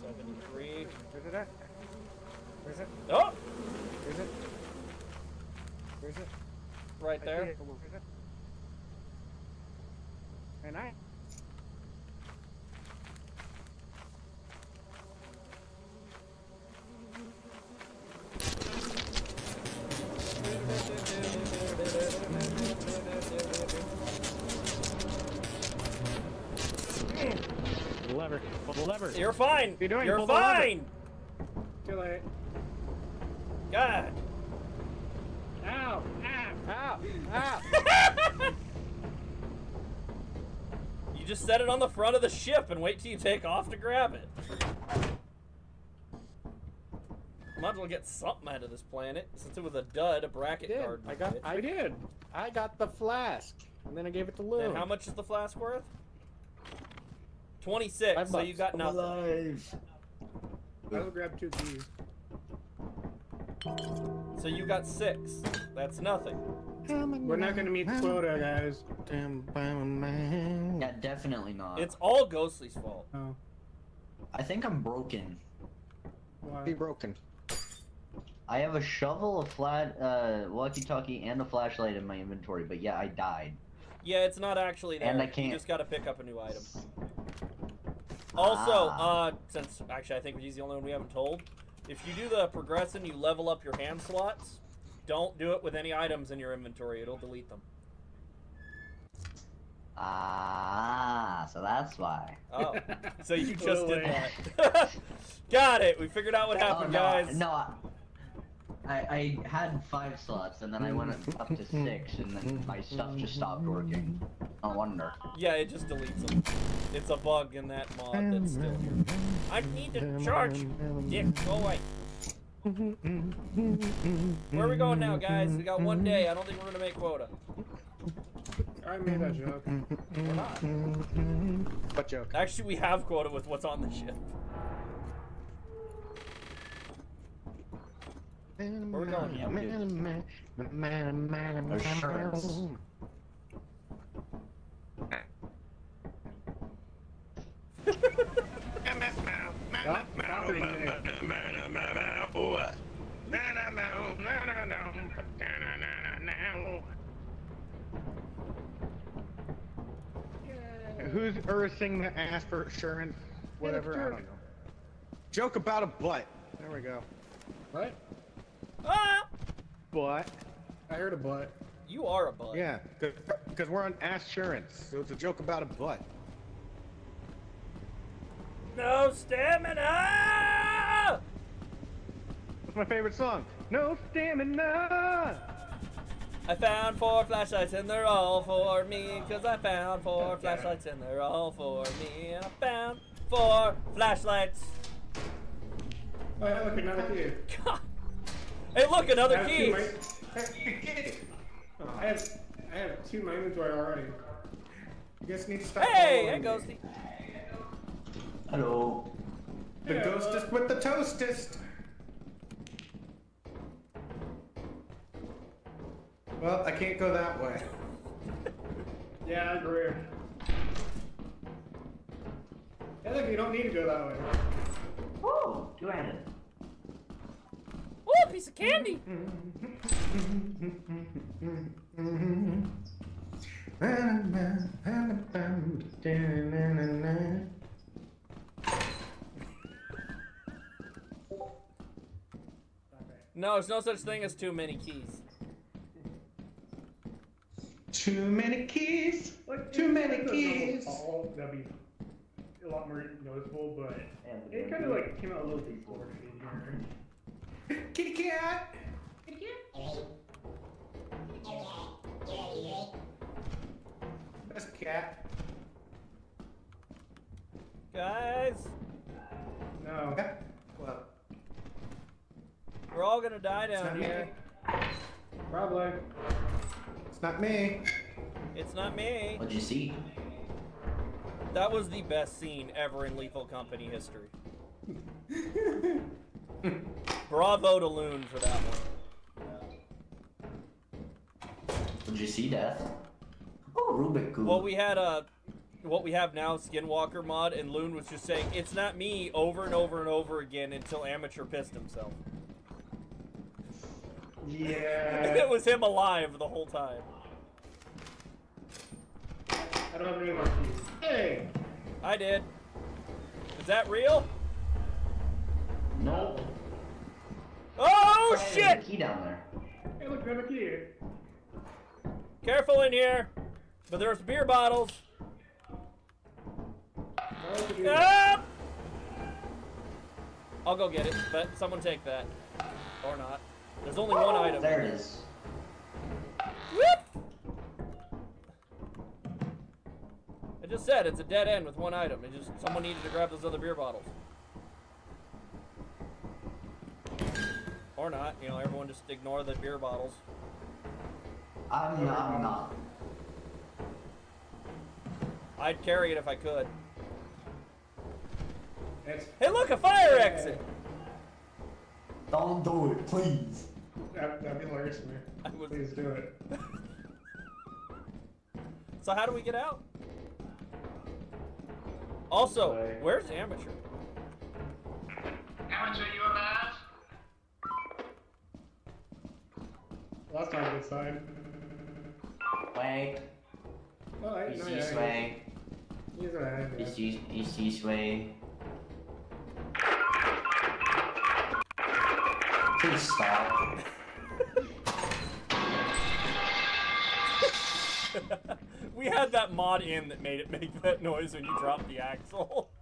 73. Where's it? Where's it? Oh! Where's it? Where's it? Right I there. it, but And I. Lever. Lever. You're fine. You're, you doing? You're Pull the lever. fine. Too late. God. Ow! Ow! Ow! Ow! You just set it on the front of the ship and wait till you take off to grab it. Might as well get something out of this planet since it was a dud, a bracket did. card. I got. bitch. I did. I got the flask, and then I gave it to Loon. And how much is the flask worth? 26, Five so you bucks. got I'm nothing. alive. I'll grab two keys. So you got six. That's nothing. We're not gonna meet the quota, guys. Yeah, definitely not. It's all Ghosty's fault. Oh. I think I'm broken. Why? Be broken. I have a shovel, a flat uh, walkie-talkie, and a flashlight in my inventory, but yeah, I died. Yeah, it's not actually there. And I can't- You just gotta pick up a new item. Also, Ah. uh, since actually I think he's the only one we haven't told, if you do the progression, you level up your hand slots. Don't do it with any items in your inventory; it'll delete them. Ah, so that's why. Oh, so you just did way. that. Got it. We figured out what happened, oh, no, guys. No, I, I had five slots, and then I went up to six, and then my stuff just stopped working. No wonder. Yeah, it just deletes them. It's a bug in that mod that's still here. I need to charge. Dick, go away. Where are we going now, guys? We got one day. I don't think we're gonna make quota. I made that joke. We're not. What joke? Actually, we have quota with what's on the ship. Where we going? Yeah, we Assurance. Stop, stop reading it. Who's ursing the ass for assurance? Whatever. I don't know. Joke about a butt. There we go. What? Ah! Butt. I heard a butt. You are a butt. Yeah, because we're on assurance. So it's a joke about a butt. No stamina! What's my favorite song? No stamina. I found four flashlights and they're all for me. Cause I found four flashlights and they're all for me. I found four flashlights. Oh, yeah, look, another key. God. Hey, look, another I have key. two Oh, I have, I have two in my inventory already. You guys need to stop. Hey, hey, following. Ghosty. Hello. The ghostest uh, with the toastest. Well, I can't go that way. yeah, I agree. Hey, look, you don't need to go that way. Oh, Woo! Two-handed. Ooh, a piece of candy. No, there's no such thing as too many keys. Too many keys. Like, Too many it was a keys. Tall, that'd be a lot more noticeable, but it kind of like came out a little distorted in here. Kitty cat. Kitty cat? Best cat. Guys, No. Okay. Well, we're all gonna die down here. me. Probably. It's not me. It's not me. What'd you see? That was the best scene ever in Lethal Company history. Bravo to Loon for that one. What'd you see, Death? Oh, Rubik Cube. Well, we had a what we have now Skinwalker mod, and Loon was just saying it's not me over and over and over again until Amateur pissed himself. Yeah. it was him alive the whole time. I don't have any more keys. Hey! I did. Is that real? No. Oh There's a shit! key down there. Hey, look, I have a key. Careful in here. But there's beer bottles. Ah! I'll go get it, but someone take that. Or not. There's only one item. There it is. Whoop! I just said it's a dead end with one item. It just someone needed to grab those other beer bottles. Or not, you know, everyone just ignore the beer bottles. I'm not. I'm not. I'd carry it if I could. It's, Hey, look, a fire exit! Don't do it, please. that, that'd be hilarious to me. I would- Please do it. So how do we get out? Also, Right. where's amateur? Amateur, that's not a good sign. Wait. Oh, I It's no, this yeah, way. He's alright. It's this, it's this way. Please stop. we had that mod in that made it make that noise when you drop the axle.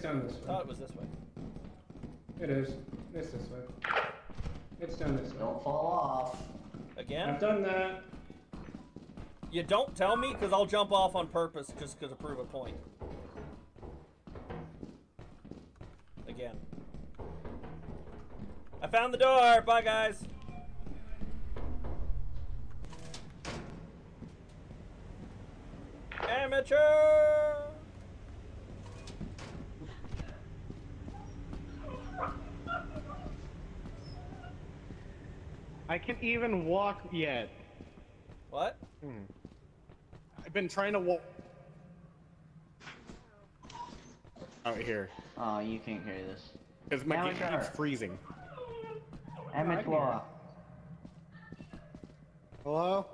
It's down this I thought it was this way. It is. It's this way. It's down this way. Don't fall off. Again? I've done that. You don't tell me, because I'll jump off on purpose just because to prove a point. Again. I found the door! Bye, guys! Amateur! I can't even walk yet. What? Hmm. I've been trying to walk. Out here. Oh, you can't carry this. Because my game Amateur. keeps freezing. Amateur. Hello?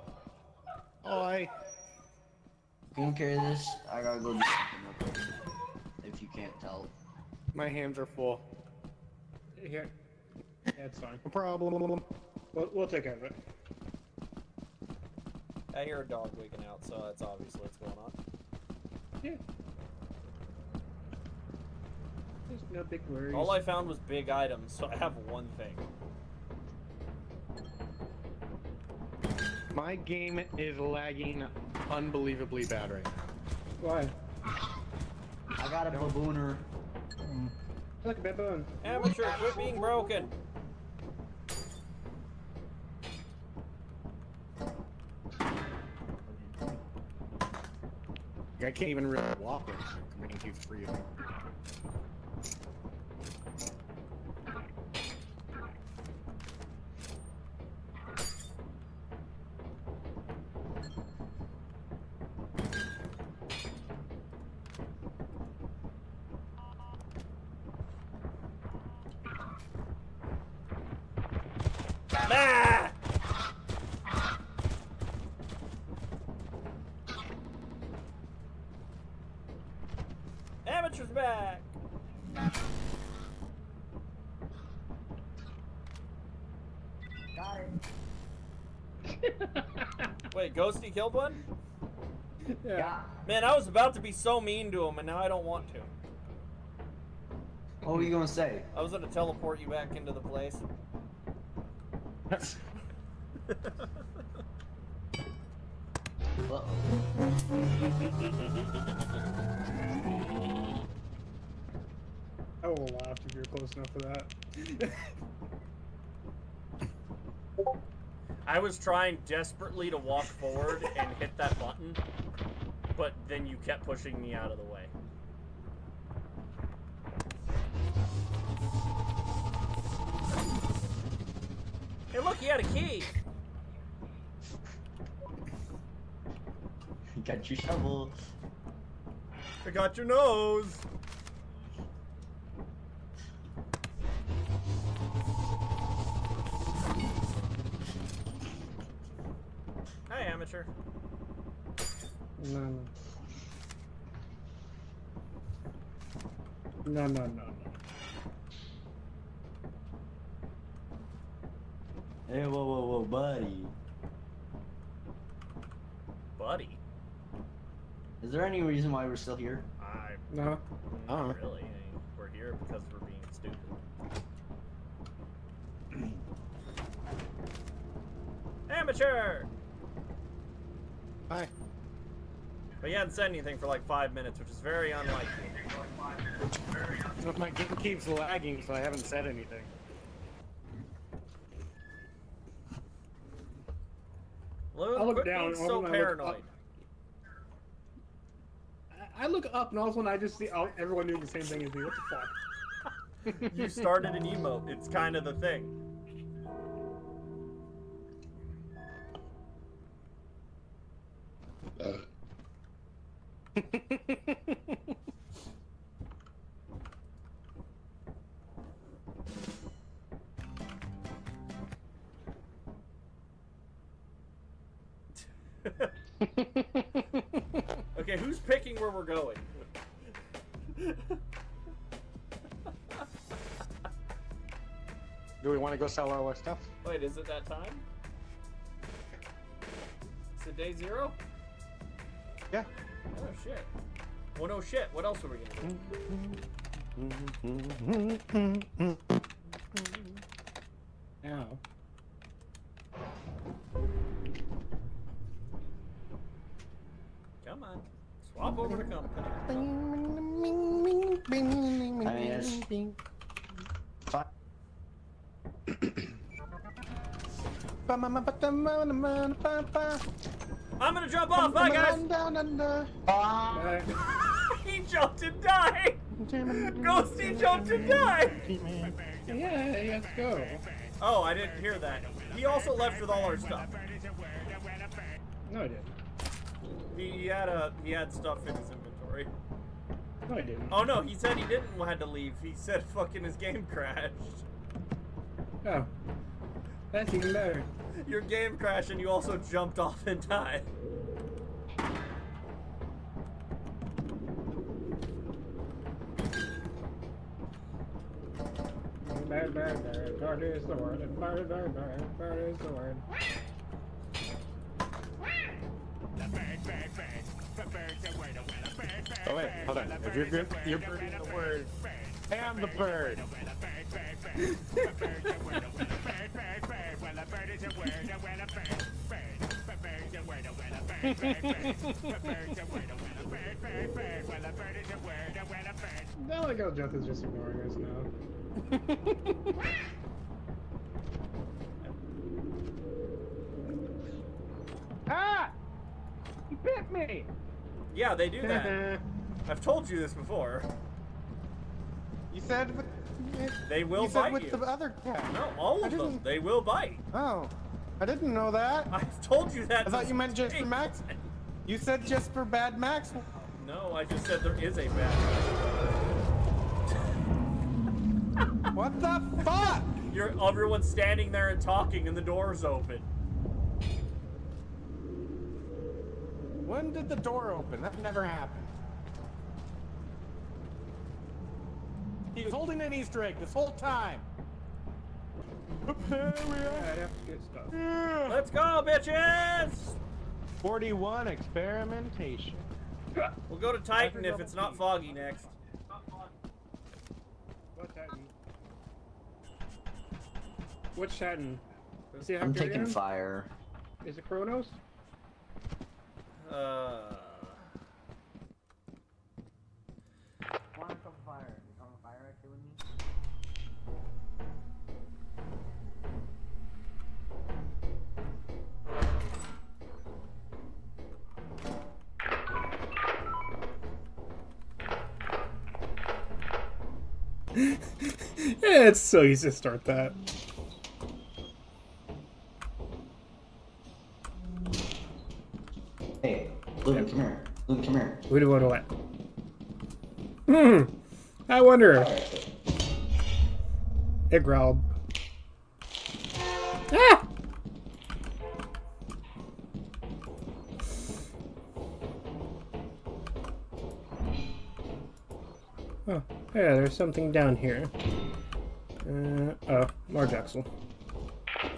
Hi. Can you carry this? I gotta go do something real quick. If you can't tell. My hands are full. Here. Yeah, it's fine. No problem. We'll, we'll take care of it. I hear a dog waking out, so that's obviously what's going on. Yeah. There's no big worries. All I found was big items, so I have one thing. My game is lagging unbelievably bad right now. Why? I got a babooner. Look, a baboon. Amateur, quit being broken! I can't even really walk now. My game keeps freezing. Ah! Amateur's back! Got Wait, Ghosty killed one? Yeah. Man, I was about to be so mean to him, and now I don't want to. What were you gonna say? I was gonna teleport you back into the place. Uh-oh. I will laugh if you're close enough for that. I was trying desperately to walk forward and hit that button, but then you kept pushing me out of the way. Hey, look, he had a key. Got your shovel. I got your nose. No, no, no, no. Hey, whoa, whoa, whoa, buddy. Buddy. Is there any reason why we're still here? I No. not Uh-uh. really. I mean, we're here because we're being stupid. Amateur. Hi. But you hadn't said anything for like five minutes, which is very unlikely. But my game keeps lagging, so I haven't said anything. Loon, I look quit down, being all so of I paranoid. up. I- I look up and all of a sudden I just see oh, everyone doing the same thing as me. What the fuck? you started an emote. It's kind of the thing. Uh, okay, who's picking where we're going? Do we want to go sell all our stuff? Wait, is it that time? Is it day zero? Yeah. Oh shit. Well, no shit. What else are we gonna do? Ow. Come on. Swap over to company. I mean, it's fine. I'm gonna jump off. Bye, guys. Bye. he jumped and died. Ghosty jumped and died. Yeah, let's go. Oh, I didn't hear that. He also left with all our stuff. No, I didn't. He, he had a he had stuff in his inventory. No, I didn't. Oh no, he said he didn't had to leave. He said fucking his game crashed. Oh. That's even better. Your game crashed and you also jumped off in time. Bird, bird, bird, bird is the word, and bird, bird, bird, bird is the word. Oh wait, hold on. If you're good, you're birding the word. And the bird. I like how Jeff is just ignoring us now. ah! He bit me! Yeah, they do that. I've told you this before. You said with. They will you said bite with you. the other cat. No, all I of them. They will bite. Oh, I didn't know that. I've told you that. I thought you meant just for Max. You said just for Bad Max. No, I just said there is a bad. What the fuck? You're everyone's standing there and talking, and the door's open. When did the door open? That never happened. He was holding an Easter egg this whole time. Here we are. I'd have to get stuff. Let's go, bitches! 41 experimentation. We'll go to Titan if it's not foggy next. What Titan? Which Titan? Does he have I'm taking fire. Is it Kronos? Uh, Yeah, it's so easy to start that. Hey, Loon, come here. Loon, come here. What do what do what? Hmm. I wonder. It growled. Ah! Yeah, there's something down here. Uh, oh, more Jaxel.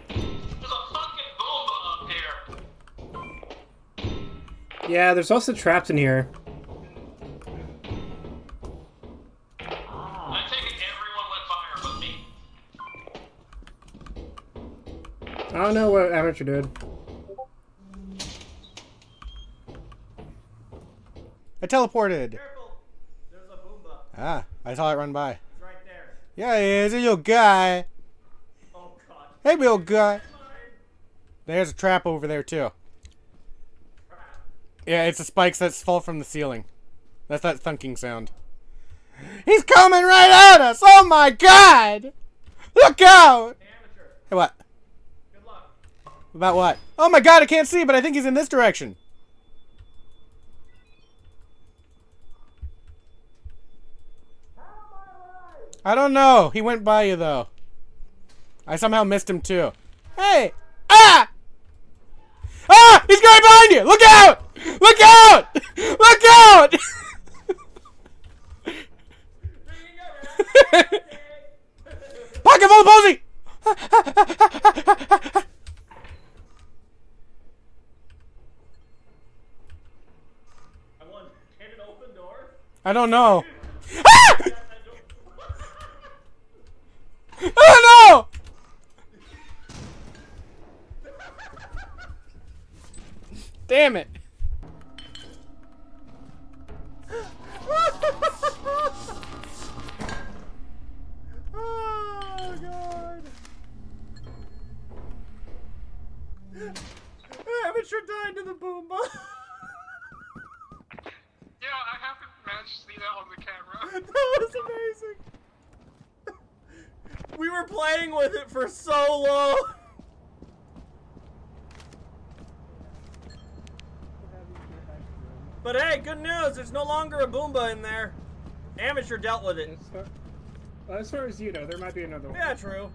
There's a fucking Boomba up here. Yeah, there's also traps in here. I take it everyone lit fire but me. I don't know what Amateur did. I teleported. careful. There's a Boomba. Ah, I saw it run by. It's right there. Yeah, he is. Hey, little guy. Oh god. Hey, little guy. There's a trap over there too. Yeah, it's the spikes that fall from the ceiling. That's that thunking sound. He's coming right at us! Oh my god! Look out! Amateur. Hey, what? Good luck. About what? Oh my god, I can't see, but I think he's in this direction. I don't know. He went by you though. I somehow missed him too. Hey! Ah! Ah! He's going behind you! Look out! Look out! Look out! Pocket full of posy! I won. Can it open door? I don't know. Ah! Oh no! Damn it. oh god. Amateur died to the Boomba. Yeah, I haven't managed to see that on the camera. that was amazing. We were playing with it for so long. But hey, good news. There's no longer a Boomba in there. Amateur dealt with it. As far, as far as you know, there might be another one. Yeah, true.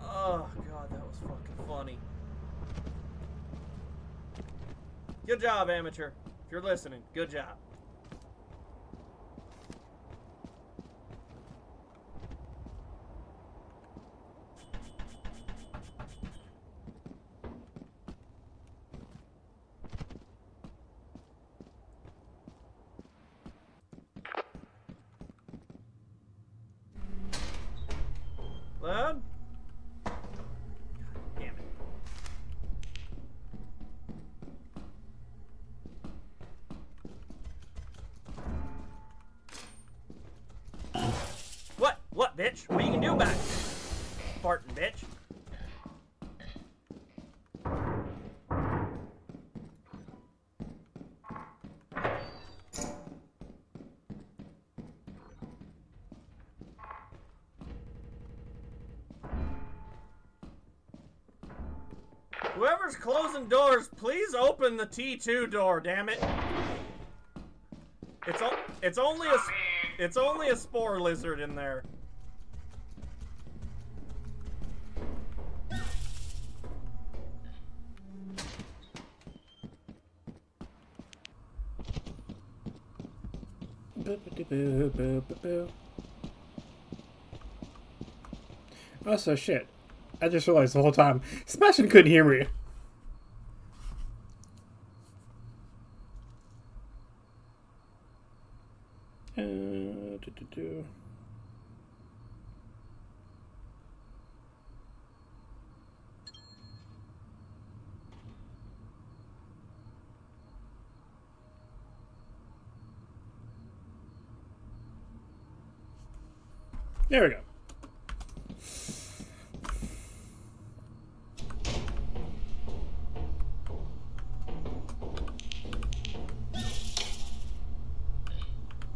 Oh god, that was fucking funny. Good job, amateur. You're listening, good job. Closing doors, please open the T2 door, damn it. It's it's only a it's only a spore lizard in there. Oh, also, shit. I just realized the whole time, Sebastian couldn't hear me. Uh, do, do, do. There we go.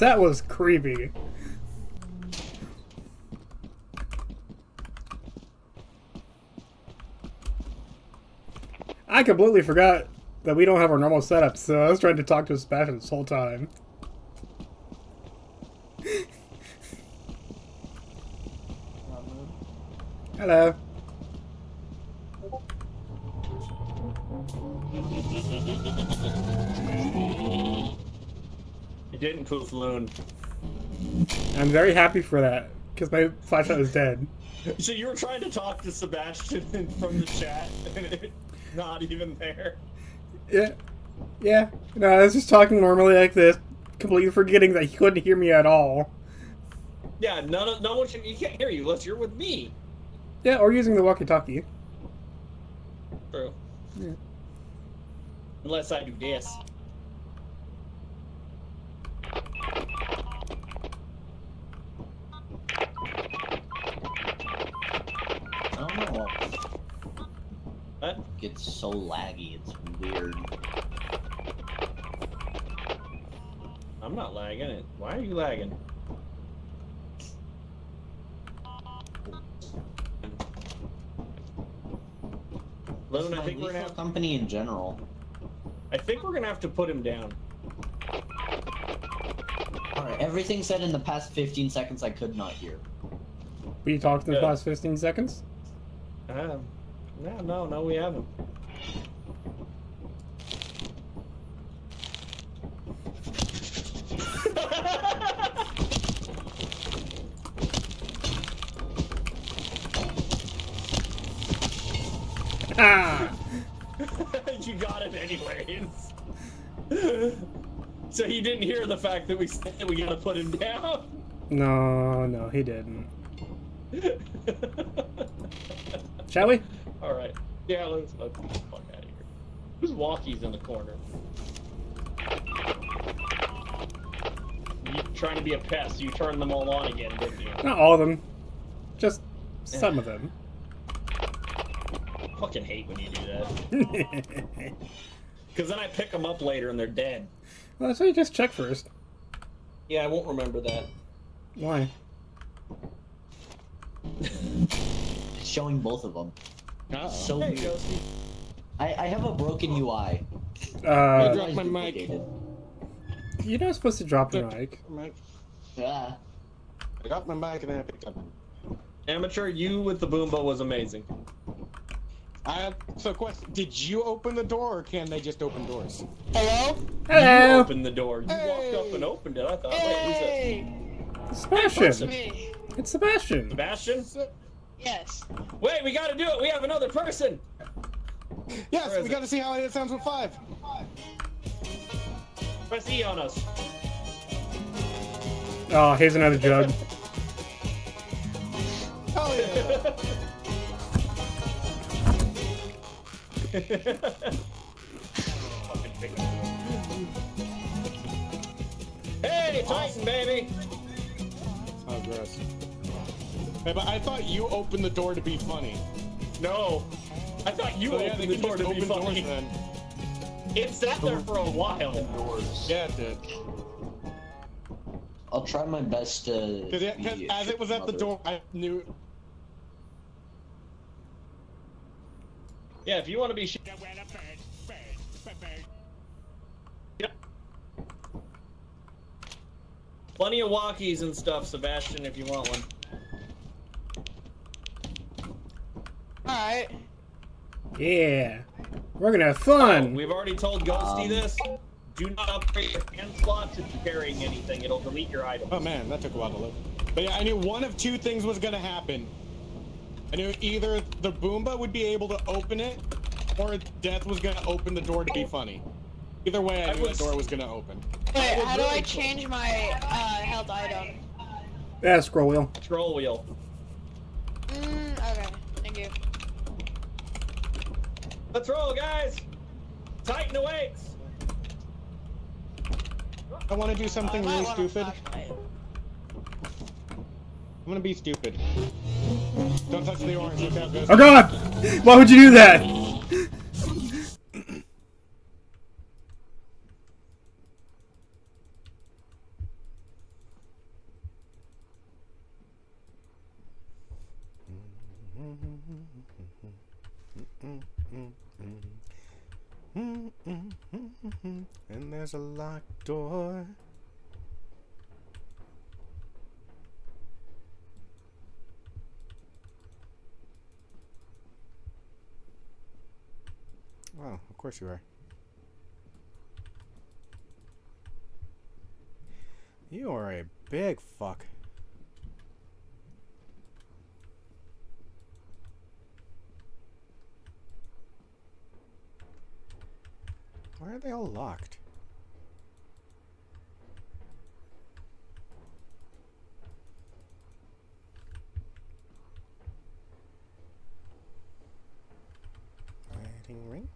That was creepy. I completely forgot that we don't have our normal setup, so I was trying to talk to Sebastian this whole time. Hello. You didn't poof loon. I'm very happy for that, because my flashlight is dead. So you were trying to talk to Sebastian from the chat, and it's not even there. Yeah. Yeah. No, I was just talking normally like this, completely forgetting that he couldn't hear me at all. Yeah, none of no one can. You can't hear you unless you're with me. Yeah, or using the walkie-talkie. True. Yeah. Unless I do this. I don't know. What? It's so laggy. It's weird. I'm not lagging it. Why are you lagging? Loon, I think we're gonna have. company in general. I think we're gonna have to put him down. Alright, everything said in the past 15 seconds I could not hear. We talked in the Good. past 15 seconds? Um, no, no, no, we haven't. Ah! you got it anyways. so he the fact that we said we gotta put him down. No, no, he didn't. Shall we? All right. Yeah, let's let's get the fuck out of here. Who's walkies in the corner? You trying to be a pest? You turned them all on again, didn't you? Not all of them. Just some of them. I fucking hate when you do that. Because then I pick them up later and they're dead. Well, that's why you just check first. Yeah, I won't remember that. Why? Showing both of them. So Hey, weird. I, I have a broken UI. Uh, dropped my mic. you're not supposed to drop your mic. Yeah. I got my mic and I picked up. Amateur, you with the boomba was amazing. I have, so question: Did you open the door, or can they just open doors? Hello? Hello. You Hello! opened the door. You walked up and opened it. I thought, wait, who's Hey! this? Sebastian! It's me. It's Sebastian! Sebastian? Yes. Wait, we gotta do it. We have another person. Yes, we it? got to see how it sounds with five. Press E on us. Oh, here's another jug. Hell yeah! hey, Titan, baby. oh, gross. Hey, but I thought you opened the door to be funny. No. I thought you So, yeah, opened they the door just to be open doors funny. then. It sat there for a while. Yeah, it did. I'll try my best to. Because be as it was at the door, I knew. Yeah, if you want to be. Sh- Yep. Plenty of walkies and stuff, Sebastian, if you want one. Alright. Yeah. We're gonna have Oh, fun! we've already told Ghosty Um, this. Do not upgrade your hand slots if you're carrying anything. It'll delete your item. Oh man, that took a while to load. But yeah, I knew one of two things was gonna happen. I knew either the Boomba would be able to open it, or Death was gonna open the door to be funny. Either way, I, I knew was- the door was gonna open. Wait, was how do I cool. change my uh, held item? Yeah, scroll wheel. Scroll wheel. Mm, okay. Thank you. Let's roll, guys! Titan awaits! I want to do something really want a stupid. Flashlight. I'm gonna be stupid. Don't touch the orange. Look how good. Oh god! Why would you do that? And there's a locked door. Oh, of course you are. You are a big fuck. Why are they all locked? Wedding ring?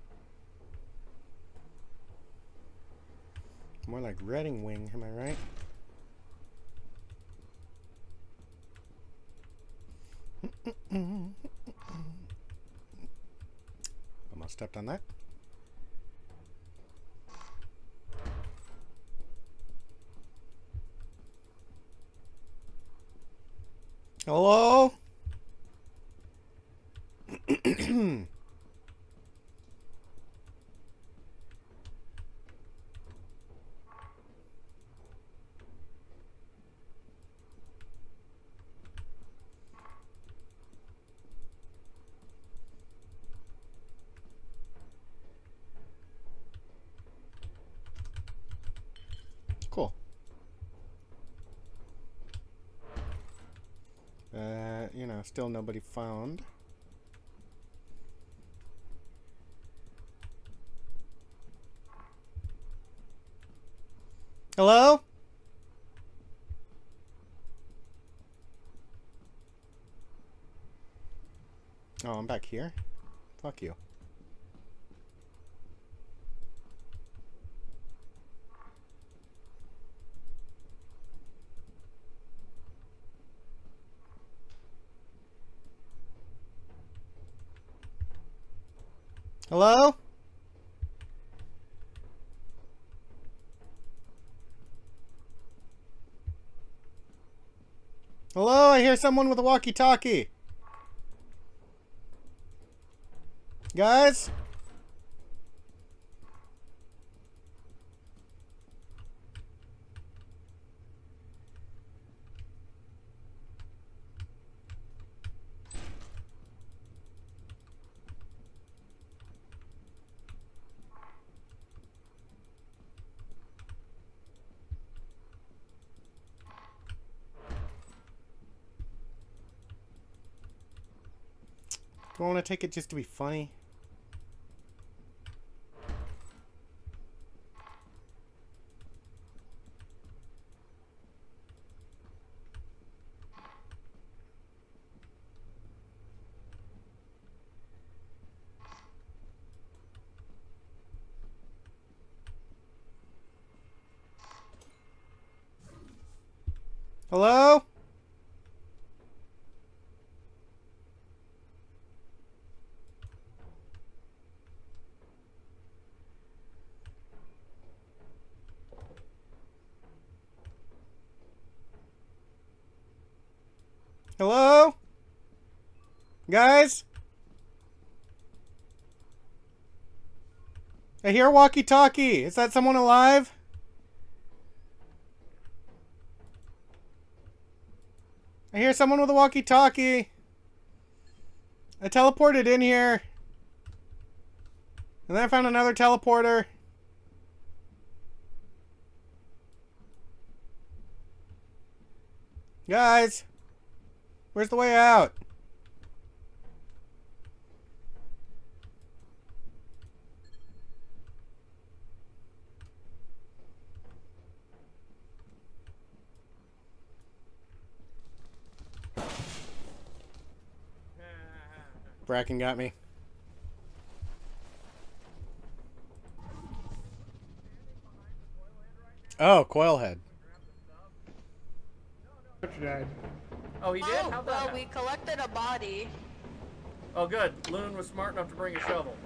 More like Redding wing, am I right? Almost stepped on that. Hello? cool. Uh, you know, still nobody found. Hello? Oh, I'm back here? Fuck you. Hello? Hello, I hear someone with a walkie-talkie. Guys? Want to take it just to be funny? Hello? Hello? Guys? I hear walkie-talkie. Is that someone alive? I hear someone with a walkie-talkie. I teleported in here. And then I found another teleporter. Guys, where's the way out? Bracken got me. Oh, Coilhead. After died. Oh, he did? Oh, How'd well, we collected a body. Oh, good. Loon was smart enough to bring a shovel.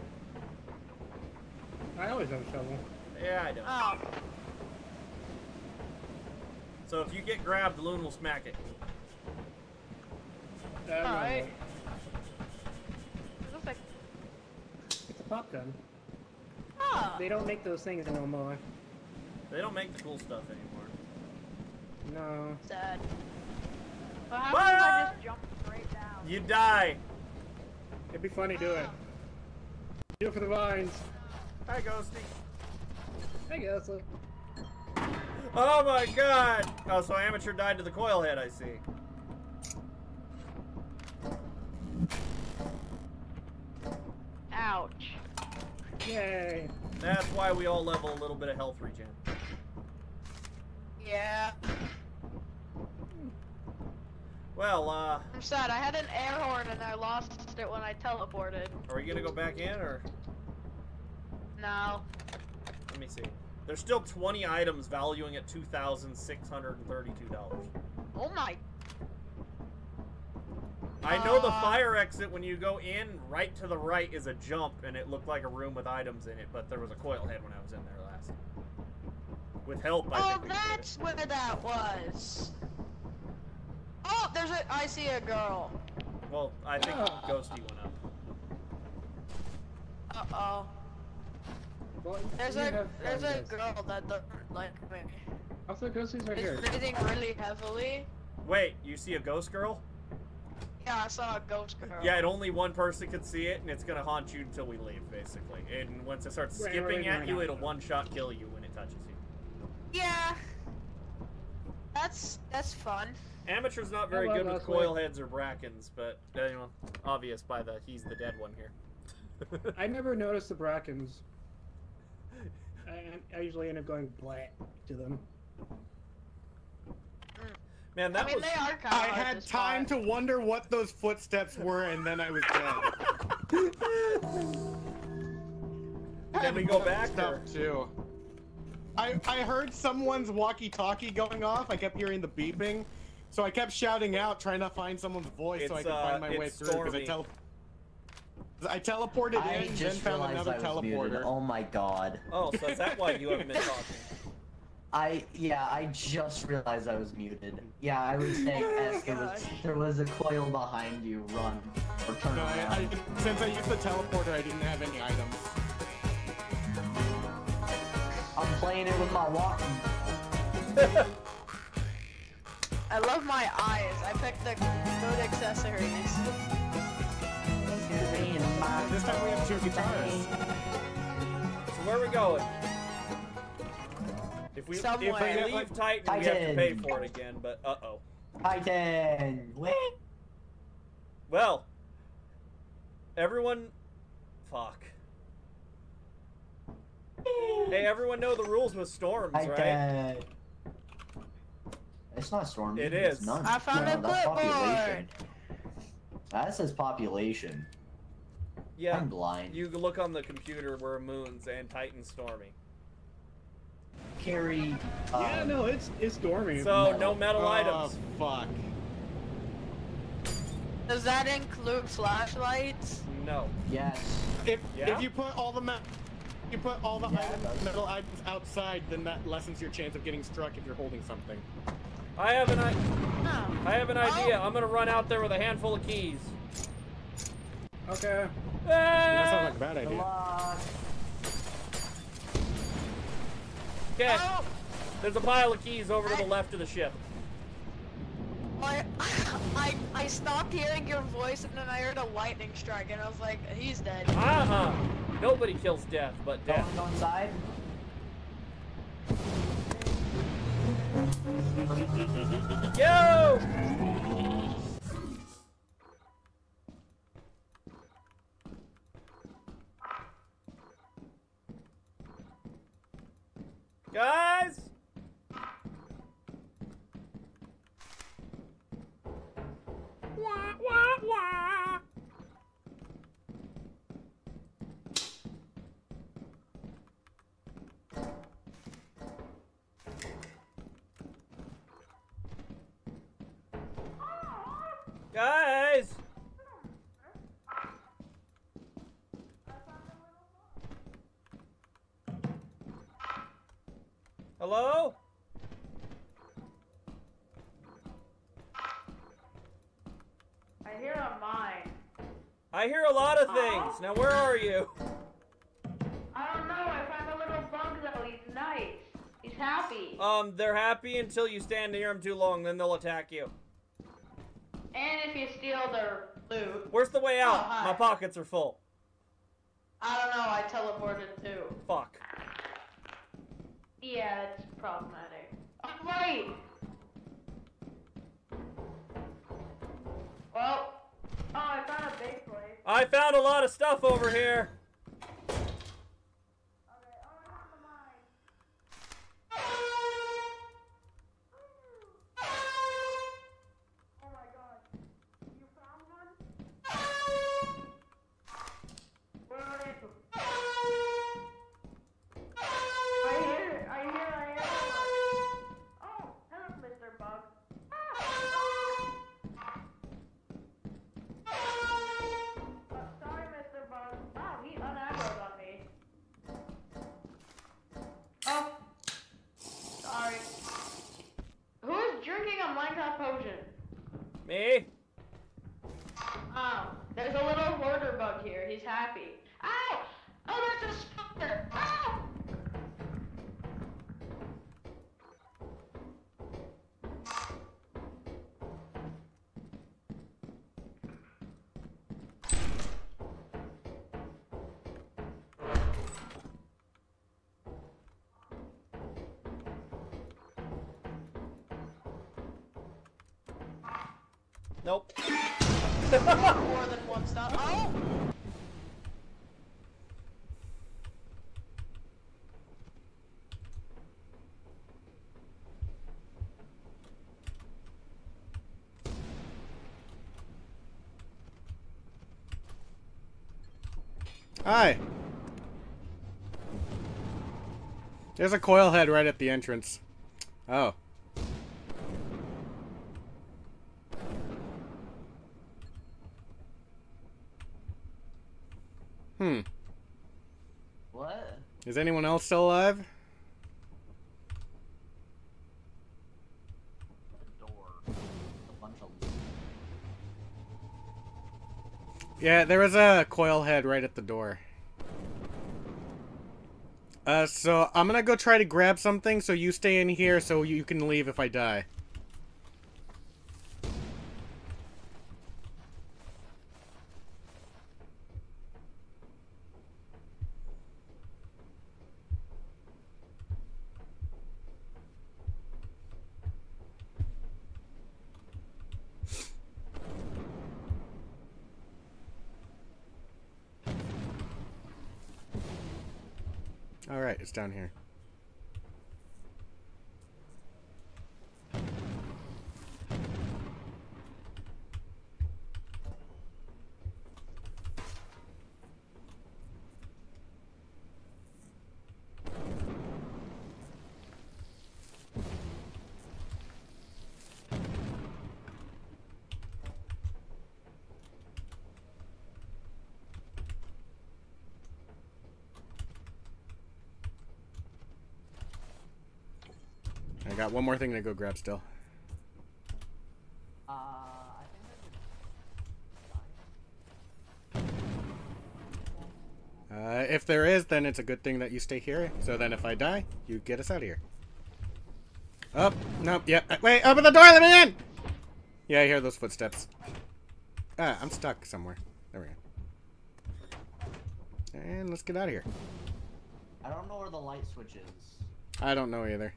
I always have a shovel. Yeah, I do. Oh. So if you get grabbed, Loon will smack it. Alright. Looks like. It's pop gun. Oh. They don't make those things no more. They don't make the cool stuff anymore. No. Sad. What happens if I just jump straight down? You die. It'd be funny, do it. Ah. Do it for the vines. Hi, Ghosty. I guess. So. Oh my god! Oh, so Amateur died to the coil head, I see. Ouch. Yay. That's why we all level a little bit of health regen. Yeah. Well, uh, I'm sad. I had an air horn and I lost it when I teleported. are we gonna go back in, or? No. Let me see. There's still 20 items valuing at $2,632. Oh my. I know the Uh. fire exit when you go in, right to the right is a jump, and it looked like a room with items in it, but there was a coil head when I was in there last. With help, I Oh, think we could do it. that's where that was. Oh, there's a. I see a girl. Well, I think Ah. Ghosty went up. Uh oh. Well, There's a there's a girl that doesn't like me. Also, Ghosty's right She's here. breathing really heavily. Wait, you see a ghost girl? Yeah, I saw a ghost girl. Yeah, and only one person could see it, and it's gonna haunt you until we leave, basically. And once it starts Right, skipping right, at right, you, right. it'll one-shot kill you when it touches you. Yeah. That's that's fun. Amateur's not very good with Leslie. coil heads or brackens, but uh, you know, obvious by the he's the dead one here. I never noticed the brackens. I, I usually end up going black to them. Man, that I mean, was. they are. I had time to wonder what those footsteps were, and then I was dead. Can we go back? Stuff Or... too. I I heard someone's walkie-talkie going off. I kept hearing the beeping, so I kept shouting out, trying to find someone's voice so I could uh, find my way through. Because I tell. I teleported I in, then just found another I was muted. teleporter. Oh my god. Oh, so is that why you haven't been talking? I yeah, I just realized I was muted. Yeah, I oh was saying Esk, it was, there was a coil behind you. Run or turn No, I, around. I, since I used the teleporter, I didn't have any items. I'm playing it with my walkie. I love my eyes. I picked the good accessories. This time we have two guitars. So where are we going? If we if we leave Titan, we have to pay for it again. But uh oh. Titan. Wait. Well, everyone, fuck. Hey, everyone know the rules with storms, right? Titan. It's not stormy. It it's is. None. I found no, a that's clipboard. That says population. Yeah. I'm blind. You look on the computer where moons and Titan stormy. Carry. uh, yeah, no, it's it's dormy. So no metal Oh, items. fuck. Does that include flashlights? No. Yes. If Yeah? if you put all the ma- you put all the Yeah, items, metal items outside, then that lessens your chance of getting struck if you're holding something. I have an I, No. I have an idea. I'm gonna run out there with a handful of keys. Okay. That sounds Ah! like a bad idea. Lock. Okay. Oh, There's a pile of keys over to the left of the ship. I, I, I stopped hearing your voice and then I heard a lightning strike and I was like, he's dead. Uh-huh. Nobody kills death but death. Going inside. Yo! Guys! Wah, wah, wah. Guys! Hello? I hear a mine. I hear a lot of things. Now, where are you? I don't know. I found a little bug though. He's nice. He's happy. Um, they're happy until you stand near them too long, then they'll attack you. And if you steal their loot. Where's the way out? Oh. My pockets are full. I don't know. I teleported too. Fuck. Yeah, it's problematic. Oh, wait. Well. Oh, I found a big place. I found a lot of stuff over here. More than one stuff. Oh! Hi. There's a coil head right at the entrance. Oh. Hmm. What? Is anyone else still alive? A bunch of Yeah, there was a coil head right at the door. Uh, so I'm gonna go try to grab something, so you stay in here so you can leave if I die. Alright, it's down here. Got one more thing to go grab still. Uh, Uh, if there is, then it's a good thing that you stay here. So then if I die, you get us out of here. Oh, no, yeah. uh, Wait, open the door, let me in! Yeah, I hear those footsteps. Ah, I'm stuck somewhere. There we go. And let's get out of here. I don't know where the light switch is. I don't know either.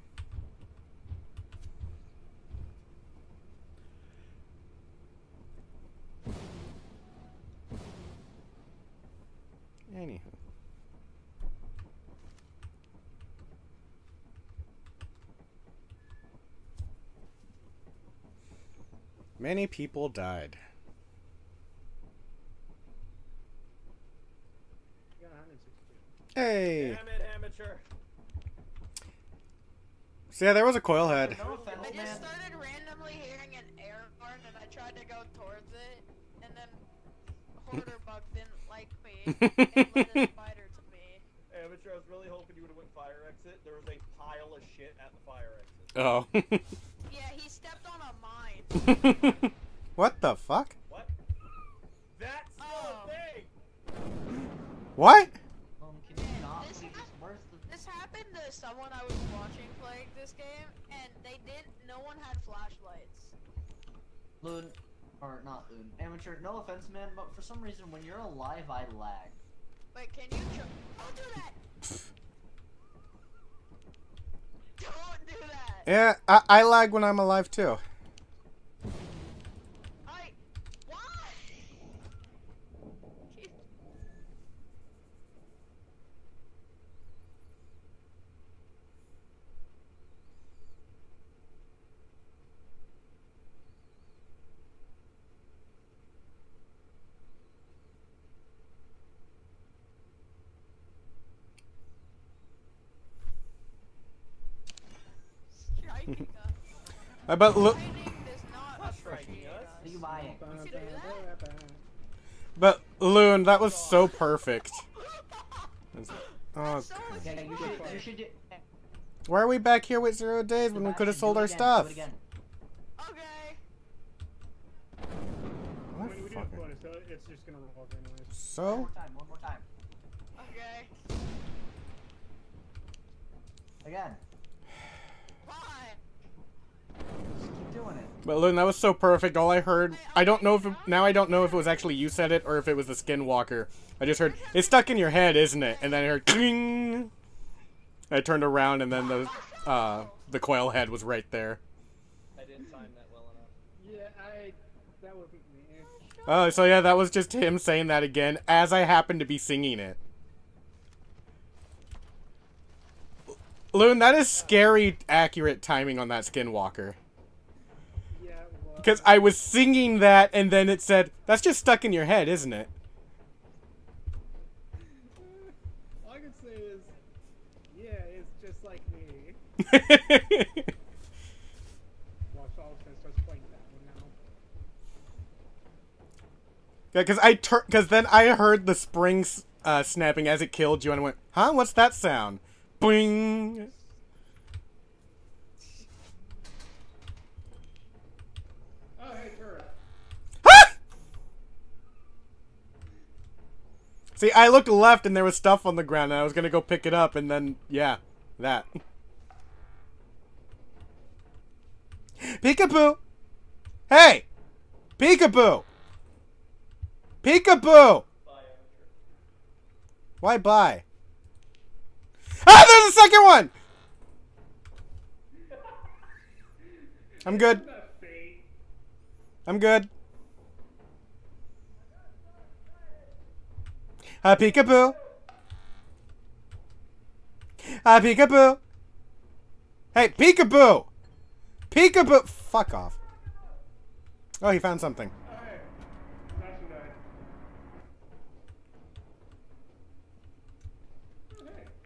Many people died. Hey! Damn it, amateur. So yeah, there was a coil head. I just started randomly hearing an air horn and I tried to go towards it, and then Hoarder Bug didn't like me and led a spider to me. Amateur, I was really hoping you would have went fire exit. There was a pile of shit at the fire exit. Oh. Yeah, he stepped on a mine. what the fuck? What? That's still Oh. a thing! What? Um, can you not This, please? hap- Where's the this happened to someone I was watching playing this game, and they didn't. No one had flashlights. Loon? Or not Loon. Amateur, no offense, man, but for some reason, when you're alive, I lag. Wait, can you? Don't do that. Don't do that. Yeah, I, I lag when I'm alive too. I. Why? Striking us. I bet look, Striking does not Not striking appreciate us. us. What are you buying? You should do that. but Loon, that was so perfect. Oh, So is Yeah, you should, you should do. why are we back here with zero days when we could have Sebastian, sold do it our again, stuff? Do it again. Okay. What When we do fucking- quota, so it's just gonna roll over anyways. One So? more time, one more time. Okay. Again. Why? Just keep doing it. But Loon, that was so perfect. All I heard, I don't know if it, now I don't know if it was actually you said it or if it was the Skinwalker. I just heard it's stuck in your head, isn't it? And then I heard ding. I turned around and then the uh the coil head was right there. I didn't time that well enough. Yeah, I. That wasn't me. Oh, so yeah, that was just him saying that again as I happened to be singing it. Loon, that is scary accurate timing on that Skinwalker. Because I was singing that and then it said, that's just stuck in your head, isn't it? All I can say is, yeah, it's just like me. Watch all of a starts playing that one now. Yeah, because I tur- because then I heard the springs uh, snapping as it killed you, and I went, "Huh? What's that sound?" Boing. Oh, hey, turret. See, I looked left, and there was stuff on the ground, and I was gonna go pick it up, and then yeah, that. Peekaboo! Hey, peekaboo! Peekaboo! Why buy? Ah, there's a second one! I'm good. I'm good. A peekaboo. A peekaboo. Hey, peekaboo! Peekaboo! Fuck off. Oh, he found something.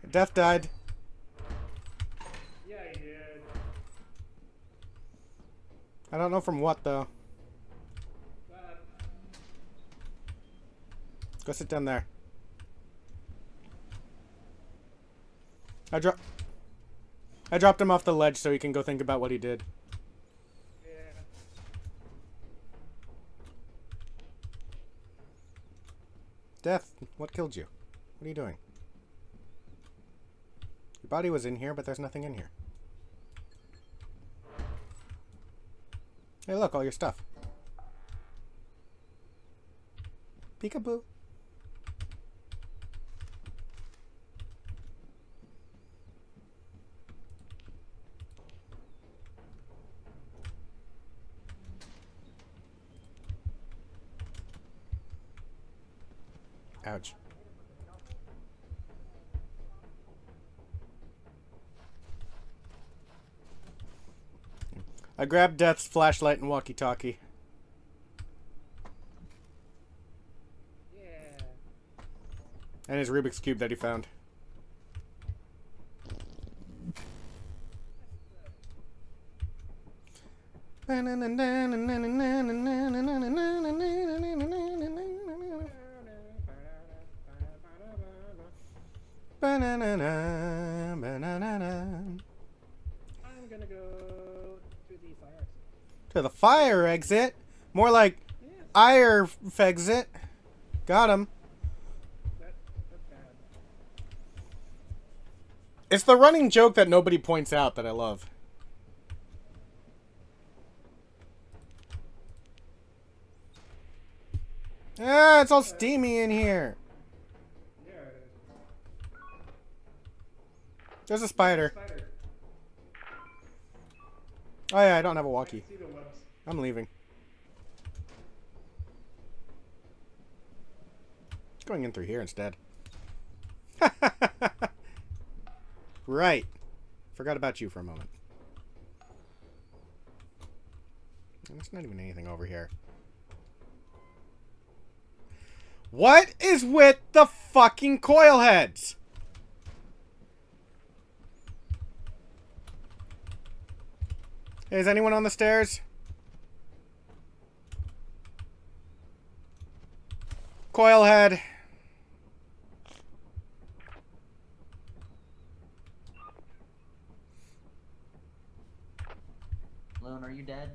Death died. Yeah, he did. I don't know from what, though. Go sit down there. I dro- I dropped him off the ledge so he can go think about what he did. Yeah. Death, what killed you? What are you doing? Your body was in here, but there's nothing in here. Hey, look, all your stuff. Peekaboo. Ouch. I grabbed Death's flashlight and walkie-talkie. Yeah. And his Rubik's Cube that he found. I'm gonna go to the fire exit. To the fire exit? More like ire exit. Got him. That, that's bad. It's the running joke that nobody points out that I love. Ah, it's all steamy in here. There's a spider. Oh yeah, I don't have a walkie. I'm leaving. Going in through here instead. right. Forgot about you for a moment. There's not even anything over here. What is with the fucking coil heads? Is anyone on the stairs? Coil head. Loon, are you dead?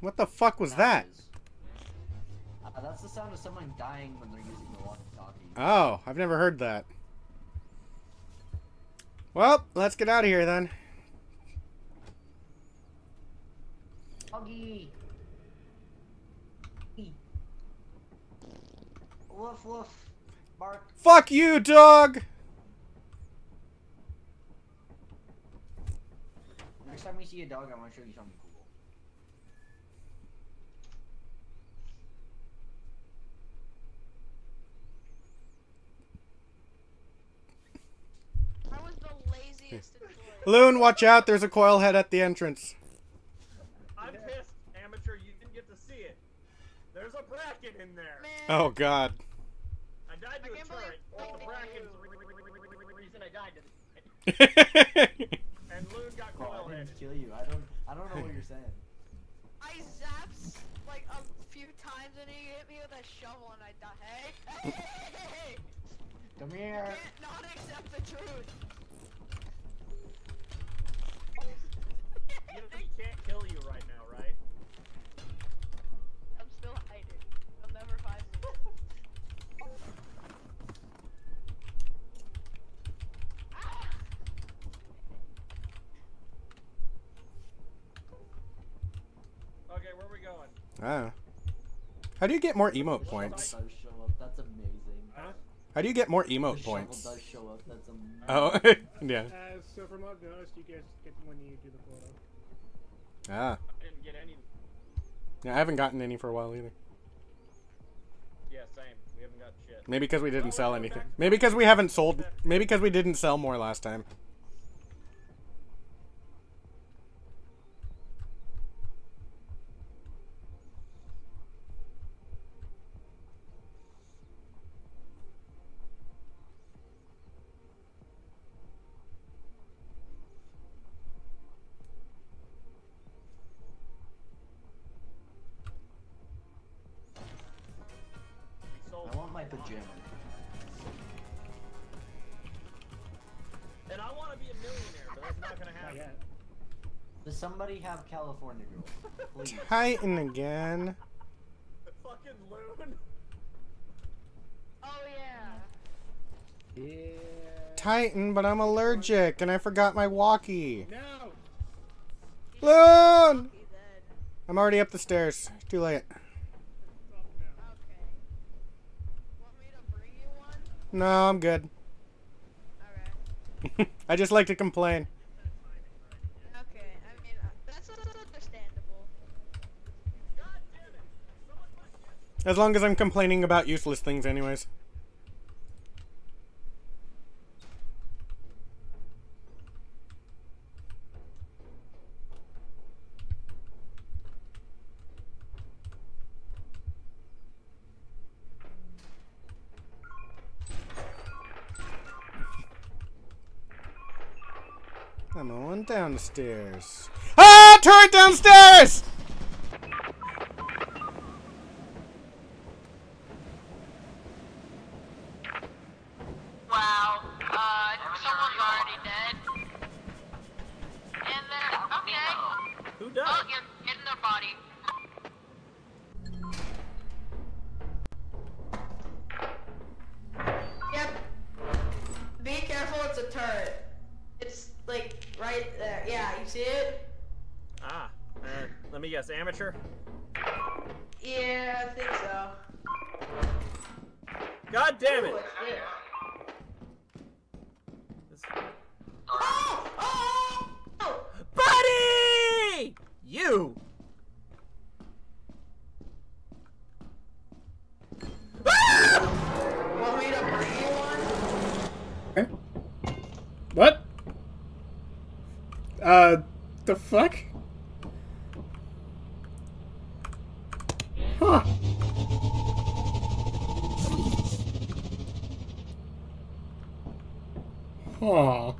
What the fuck was that? is. Uh, that's the sound of someone dying when they're using the walkie-talkie. Oh, I've never heard that. Well, let's get out of here then. Doggy! Woof woof. Bark. Fuck you, dog! Next time we see a dog, I want to show you something cool. I was the laziest. Loon, watch out, there's a coil head at the entrance. I'm pissed, amateur. You didn't get to see it. There's a Bracken in there. Man, Oh god. I died to I a turret, believe the bracket reason I died to this. And Loon got Bro, coil I didn't kill you. I don't. I don't know what you're saying. I zapped like a few times and he hit me with a shovel and I died. Hey, hey, hey, hey, hey! Come here. Can't not accept the truth. You know he can't kill you right now, right? I'm still hiding. You'll never find me. Okay, where are we going? Ah. How do you get more emote points? does. That's amazing. How do you get more emote shovel points? does show up. That's. Oh, yeah. Uh, so from what I've noticed, you guys get when you do the photo. Ah. I didn't get any. Yeah, I haven't gotten any for a while either. Yeah, same. We haven't got shit. Maybe because we didn't Oh, sell anything. Maybe because we haven't sold. Maybe because we didn't sell more last time. Somebody have California girl? Please. Titan again. Fucking loon. Oh yeah. Yeah. Titan, but I'm allergic and I forgot my walkie. No. Loon! I'm already up the stairs. Too late. Okay. Want me to bring you one? No, I'm good. Alright. I just like to complain. As long as I'm complaining about useless things anyways. Come on downstairs. Ah! Turret downstairs! Uh, someone's already dead. And then, okay. Who died? Oh, you're getting their body. Yep. Be careful, it's a turret. It's like right there. Yeah, you see it? Ah. Uh, let me guess. Amateur? Yeah, I think so. God damn it! Ooh, it's there. This- Oh! Oh! Buddy! You! What? Uh, the fuck? Huh. Huh.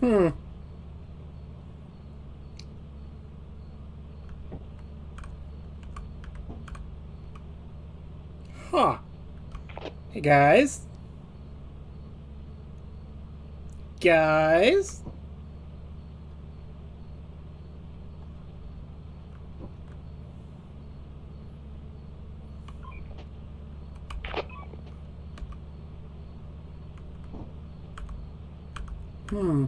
Hmm. Huh. Hey guys. Guys. Hmm.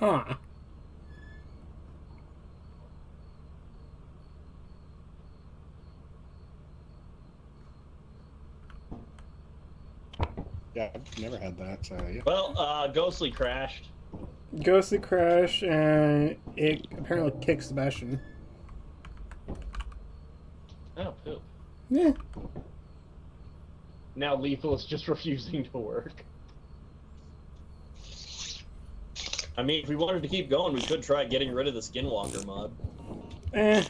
Huh. Yeah, I've never had that. So yeah. Well, uh, Ghosty crashed. Ghosty crash and it apparently kicks Sebastian. Oh, poop. Yeah. Now lethal is just refusing to work. I mean, if we wanted to keep going, we could try getting rid of the Skinwalker mod. Eh.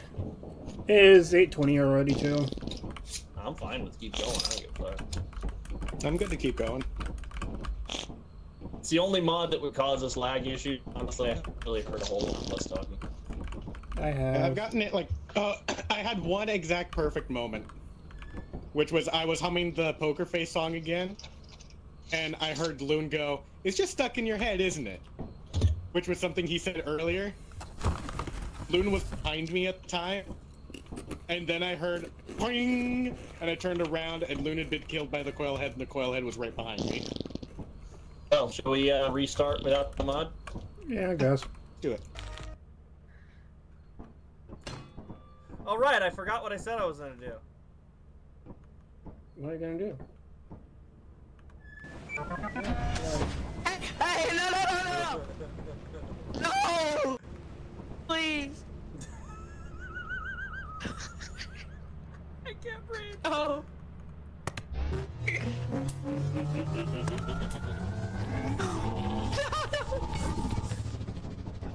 It is 820 already too. I'm fine with keep going. I don't give a fuck. I'm good to keep going. It's the only mod that would cause us lag issues. Honestly, I haven't really heard a whole lot of us talking. I Yeah, have. I've gotten it like uh, I had one exact perfect moment, which was I was humming the Poker Face song again, and I heard Loon go, "It's just stuck in your head, isn't it?" Which was something he said earlier. Loon was behind me at the time, and then I heard "Boing," and I turned around, and Loon had been killed by the coil head, and the coil head was right behind me. Well, shall we uh, restart without the mod? Yeah, I guess. Do it. All right, I forgot what I said I was gonna do. What are you gonna do? Hey, no, no, no, no, no! No! Please! I can't breathe. Oh.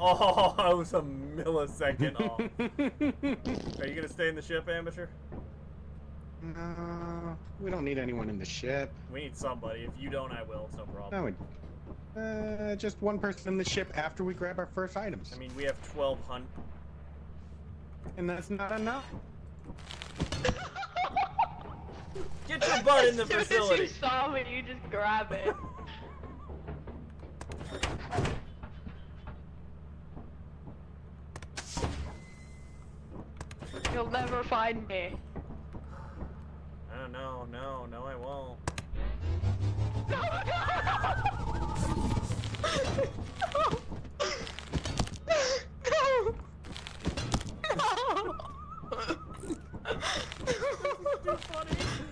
Oh, I was a millisecond off. Are you gonna stay in the ship, amateur? No, we don't need anyone in the ship. We need somebody. If you don't, I will. It's no problem. No, we- uh, just one person in the ship after we grab our first items. I mean, we have 12 hunt. And that's not enough. Get your butt in the As soon as you saw me, you just grab it. You'll never find me. Oh, no, no, no, I won't. No! No!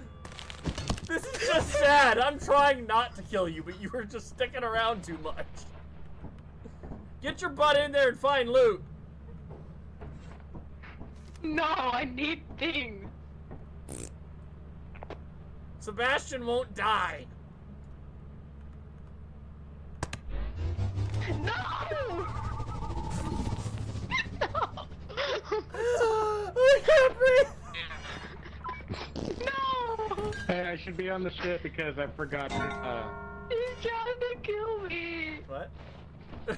This is just sad. I'm trying not to kill you, but you were just sticking around too much. Get your butt in there and find loot. No, I need things. Sebastian won't die. No! I can't breathe. No! Hey, I should be on the ship because I forgot. Uh, He's trying to kill me. What?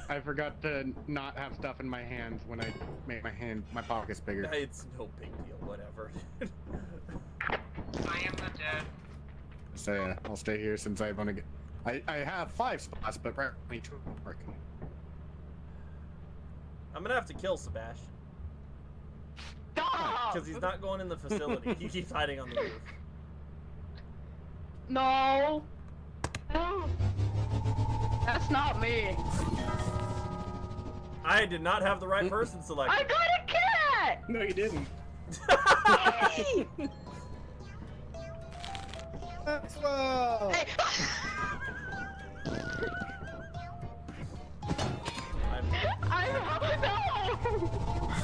I forgot to not have stuff in my hands when I made my hand my pockets bigger. It's no big deal. Whatever. I am the dead. So yeah, I'll stay here since I want to get. I I have five spots, but only two are working. I'm gonna have to kill Sebastian Stop! because he's not going in the facility. he keeps hiding on the roof. No. No. That's not me. I did not have the right person selected. I got a cat! No, you didn't. Maxwell! Hey. I'm, I'm no.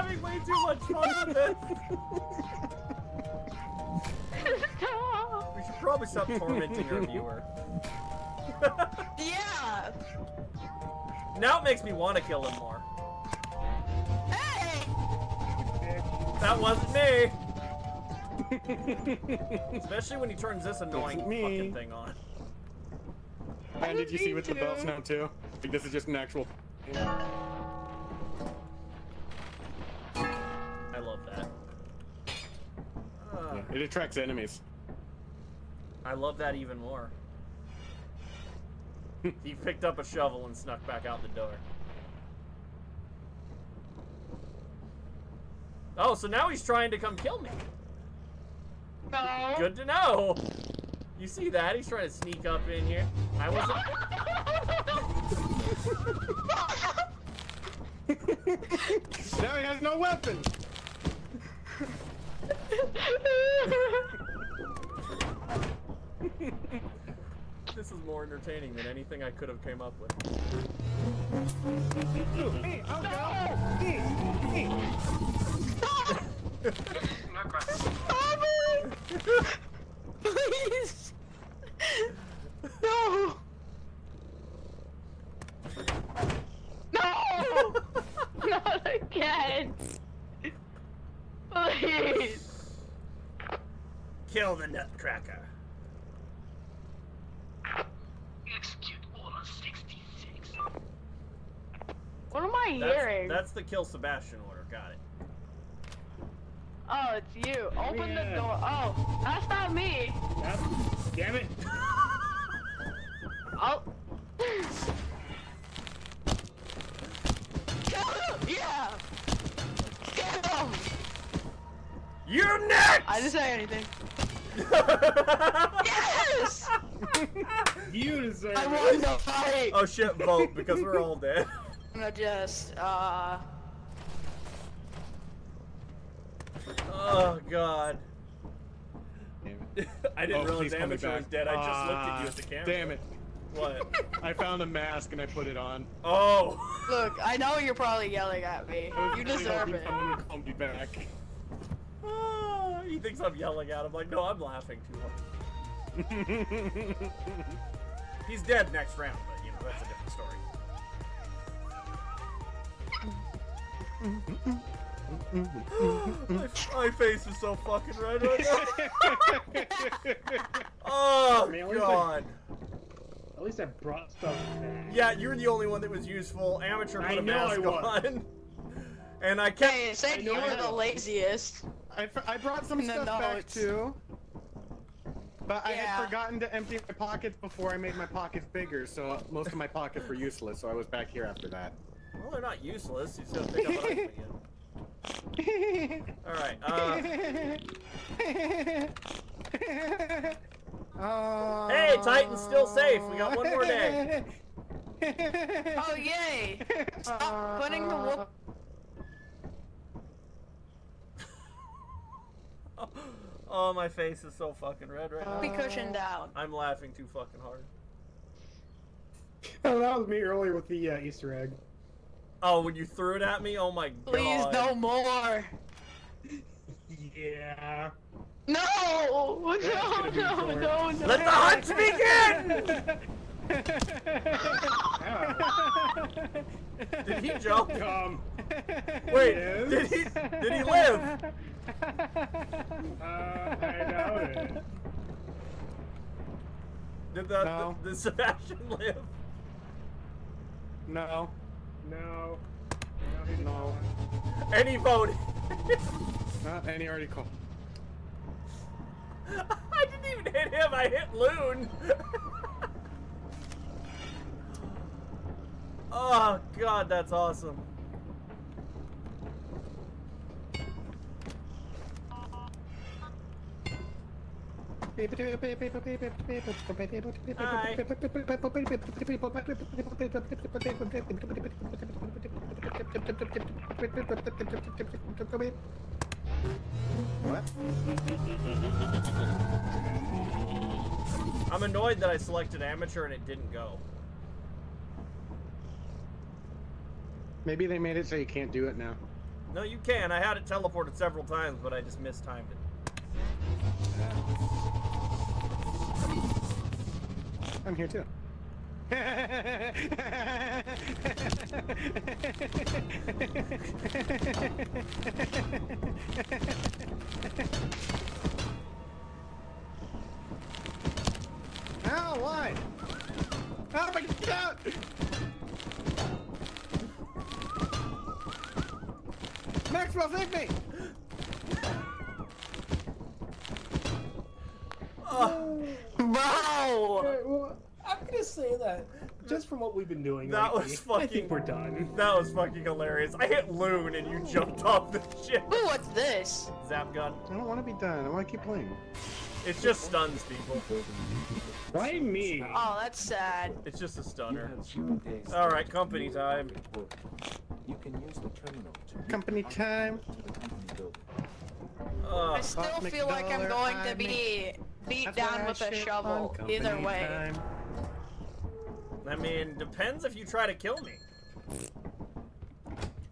I'm having way too much fun with this. Stop. We should probably stop tormenting our viewer. Yeah. Now it makes me want to kill him more. Hey. That wasn't me. Especially when he turns this annoying me. fucking thing on. And did you see with the bells now too? Like this is just an actual. It attracts enemies. I love that even more. he picked up a shovel and snuck back out the door. Oh, so now he's trying to come kill me. No. Good to know. You see that? He's trying to sneak up in here. I wasn't. now he has no weapon. This is more entertaining than anything I could have came up with. Hey, god! Hey, hey. Please. No. No! Not again! Please! Kill the Nutcracker. Execute Order 66. What am I That's, hearing? that's the kill Sebastian order. Got it. Oh, it's you. Open Yeah. the door. Oh, that's not me. Yep. Damn it. Oh. Yeah. Get him. You're next. I didn't say anything. Yes. You deserve I it. won the fight. oh shit! Vote because we're all dead. I'm gonna just uh. Oh god. Damn it. I didn't Oh, realize please Amateur was dead. I just looked at you Ah, at the camera. Damn it. What? I found a mask and I put it on. Oh. Look, I know you're probably yelling at me. I You really deserve hoping it. Someone would call me back. Ah, he thinks I'm yelling at him. Like, no, I'm laughing too hard. He's dead next round, but you know that's a different story. My, my face is so fucking red right now. oh Man, what is god. At least I brought stuff back. Yeah, you're the only one that was useful. Amateur I put a know I mask on. And I kept. Hey, it said you know were the laziest. I, I brought some In the stuff back notes. too. But I had forgotten to empty my pockets before I made my pockets bigger, so most of my pockets were useless, so I was back here after that. Well, they're not useless. You still pick up an item again. Alright, uh. Hey, Titan's still safe. We got one more day. Oh yay! Stop putting the whoop. Oh, my face is so fucking red right now. Be cushioned down. I'm laughing too fucking hard. Oh, that was me earlier with the uh, Easter egg. Oh, when you threw it at me? Oh my god. Please, no more. Yeah. No! No, That's no, no, no. Let the hunt begin! Did he jump? Um, Wait, Yes. did he did he live? uh, I doubt it. Did the, No. did Sebastian live? No. No. No. he did No. not. Voted. Not any article. I didn't even hit him, I hit Loon. oh god, that's awesome. What? I'm annoyed that I selected amateur and it didn't go. Maybe they made it so you can't do it now. No, you can. I had it teleported several times, but I just mistimed it. I'm here too. Ow, why? How do I get out? Maxwell, save me! Oh, Bro! I'm gonna say that just from what we've been doing. that lately, was fucking. I think we're done. That was fucking hilarious. I hit Loon and you jumped off the ship. Ooh, what's this? Zap gun. I don't want to be done. I want to keep playing. It just stuns people. Why me? Oh, that's sad. It's just a stunner. have zero days All to right, company time. You can use the terminal Company time. to the company building. Ugh. I still feel like I'm going to be beat That's down with a shovel. Either way. time. I mean, depends if you try to kill me.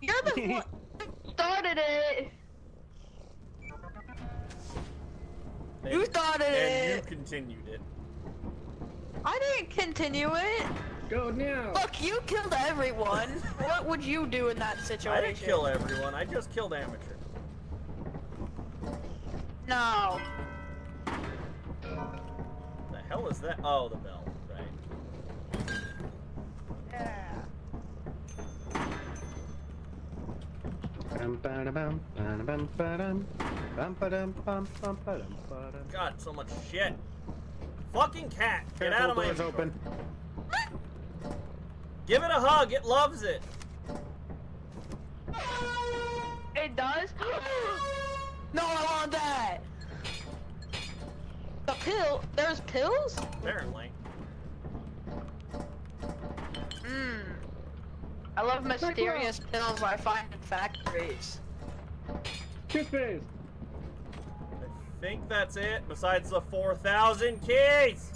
You're the one started it. And, You started and you continued it. I didn't continue it. Go now. Look, you killed everyone. what would you do in that situation? I didn't kill everyone. I just killed amateur. No. The hell is that? Oh, the bell. Right. Yeah. God, so much shit. Fucking cat, get Careful, out of my door's open. Give it a hug. It loves it. It does? No, I want that. The pill? There's pills? Apparently. Mmm. I love mysterious uh, pills I find in factories. Kiss face. I think that's it. Besides the 4,000 keys.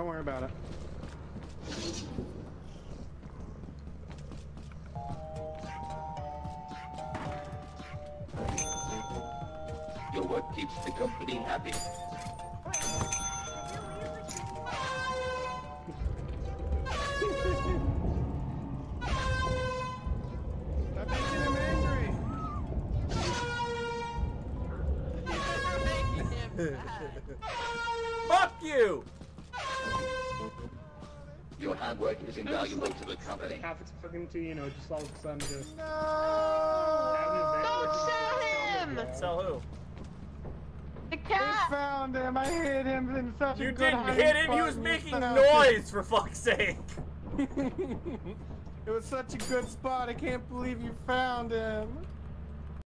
Don't worry about it. Your work keeps the company happy. Stop making him angry. Fuck you! Your hard work is invaluable to the company. Half it's fucking to you know just all of a sudden just. No! have an event where Don't just- sell him! Sell who? The cat! found him. I hit him in such You a good didn't hit him. He was making noise, for fuck's sake. it was such a good spot. I can't believe you found him.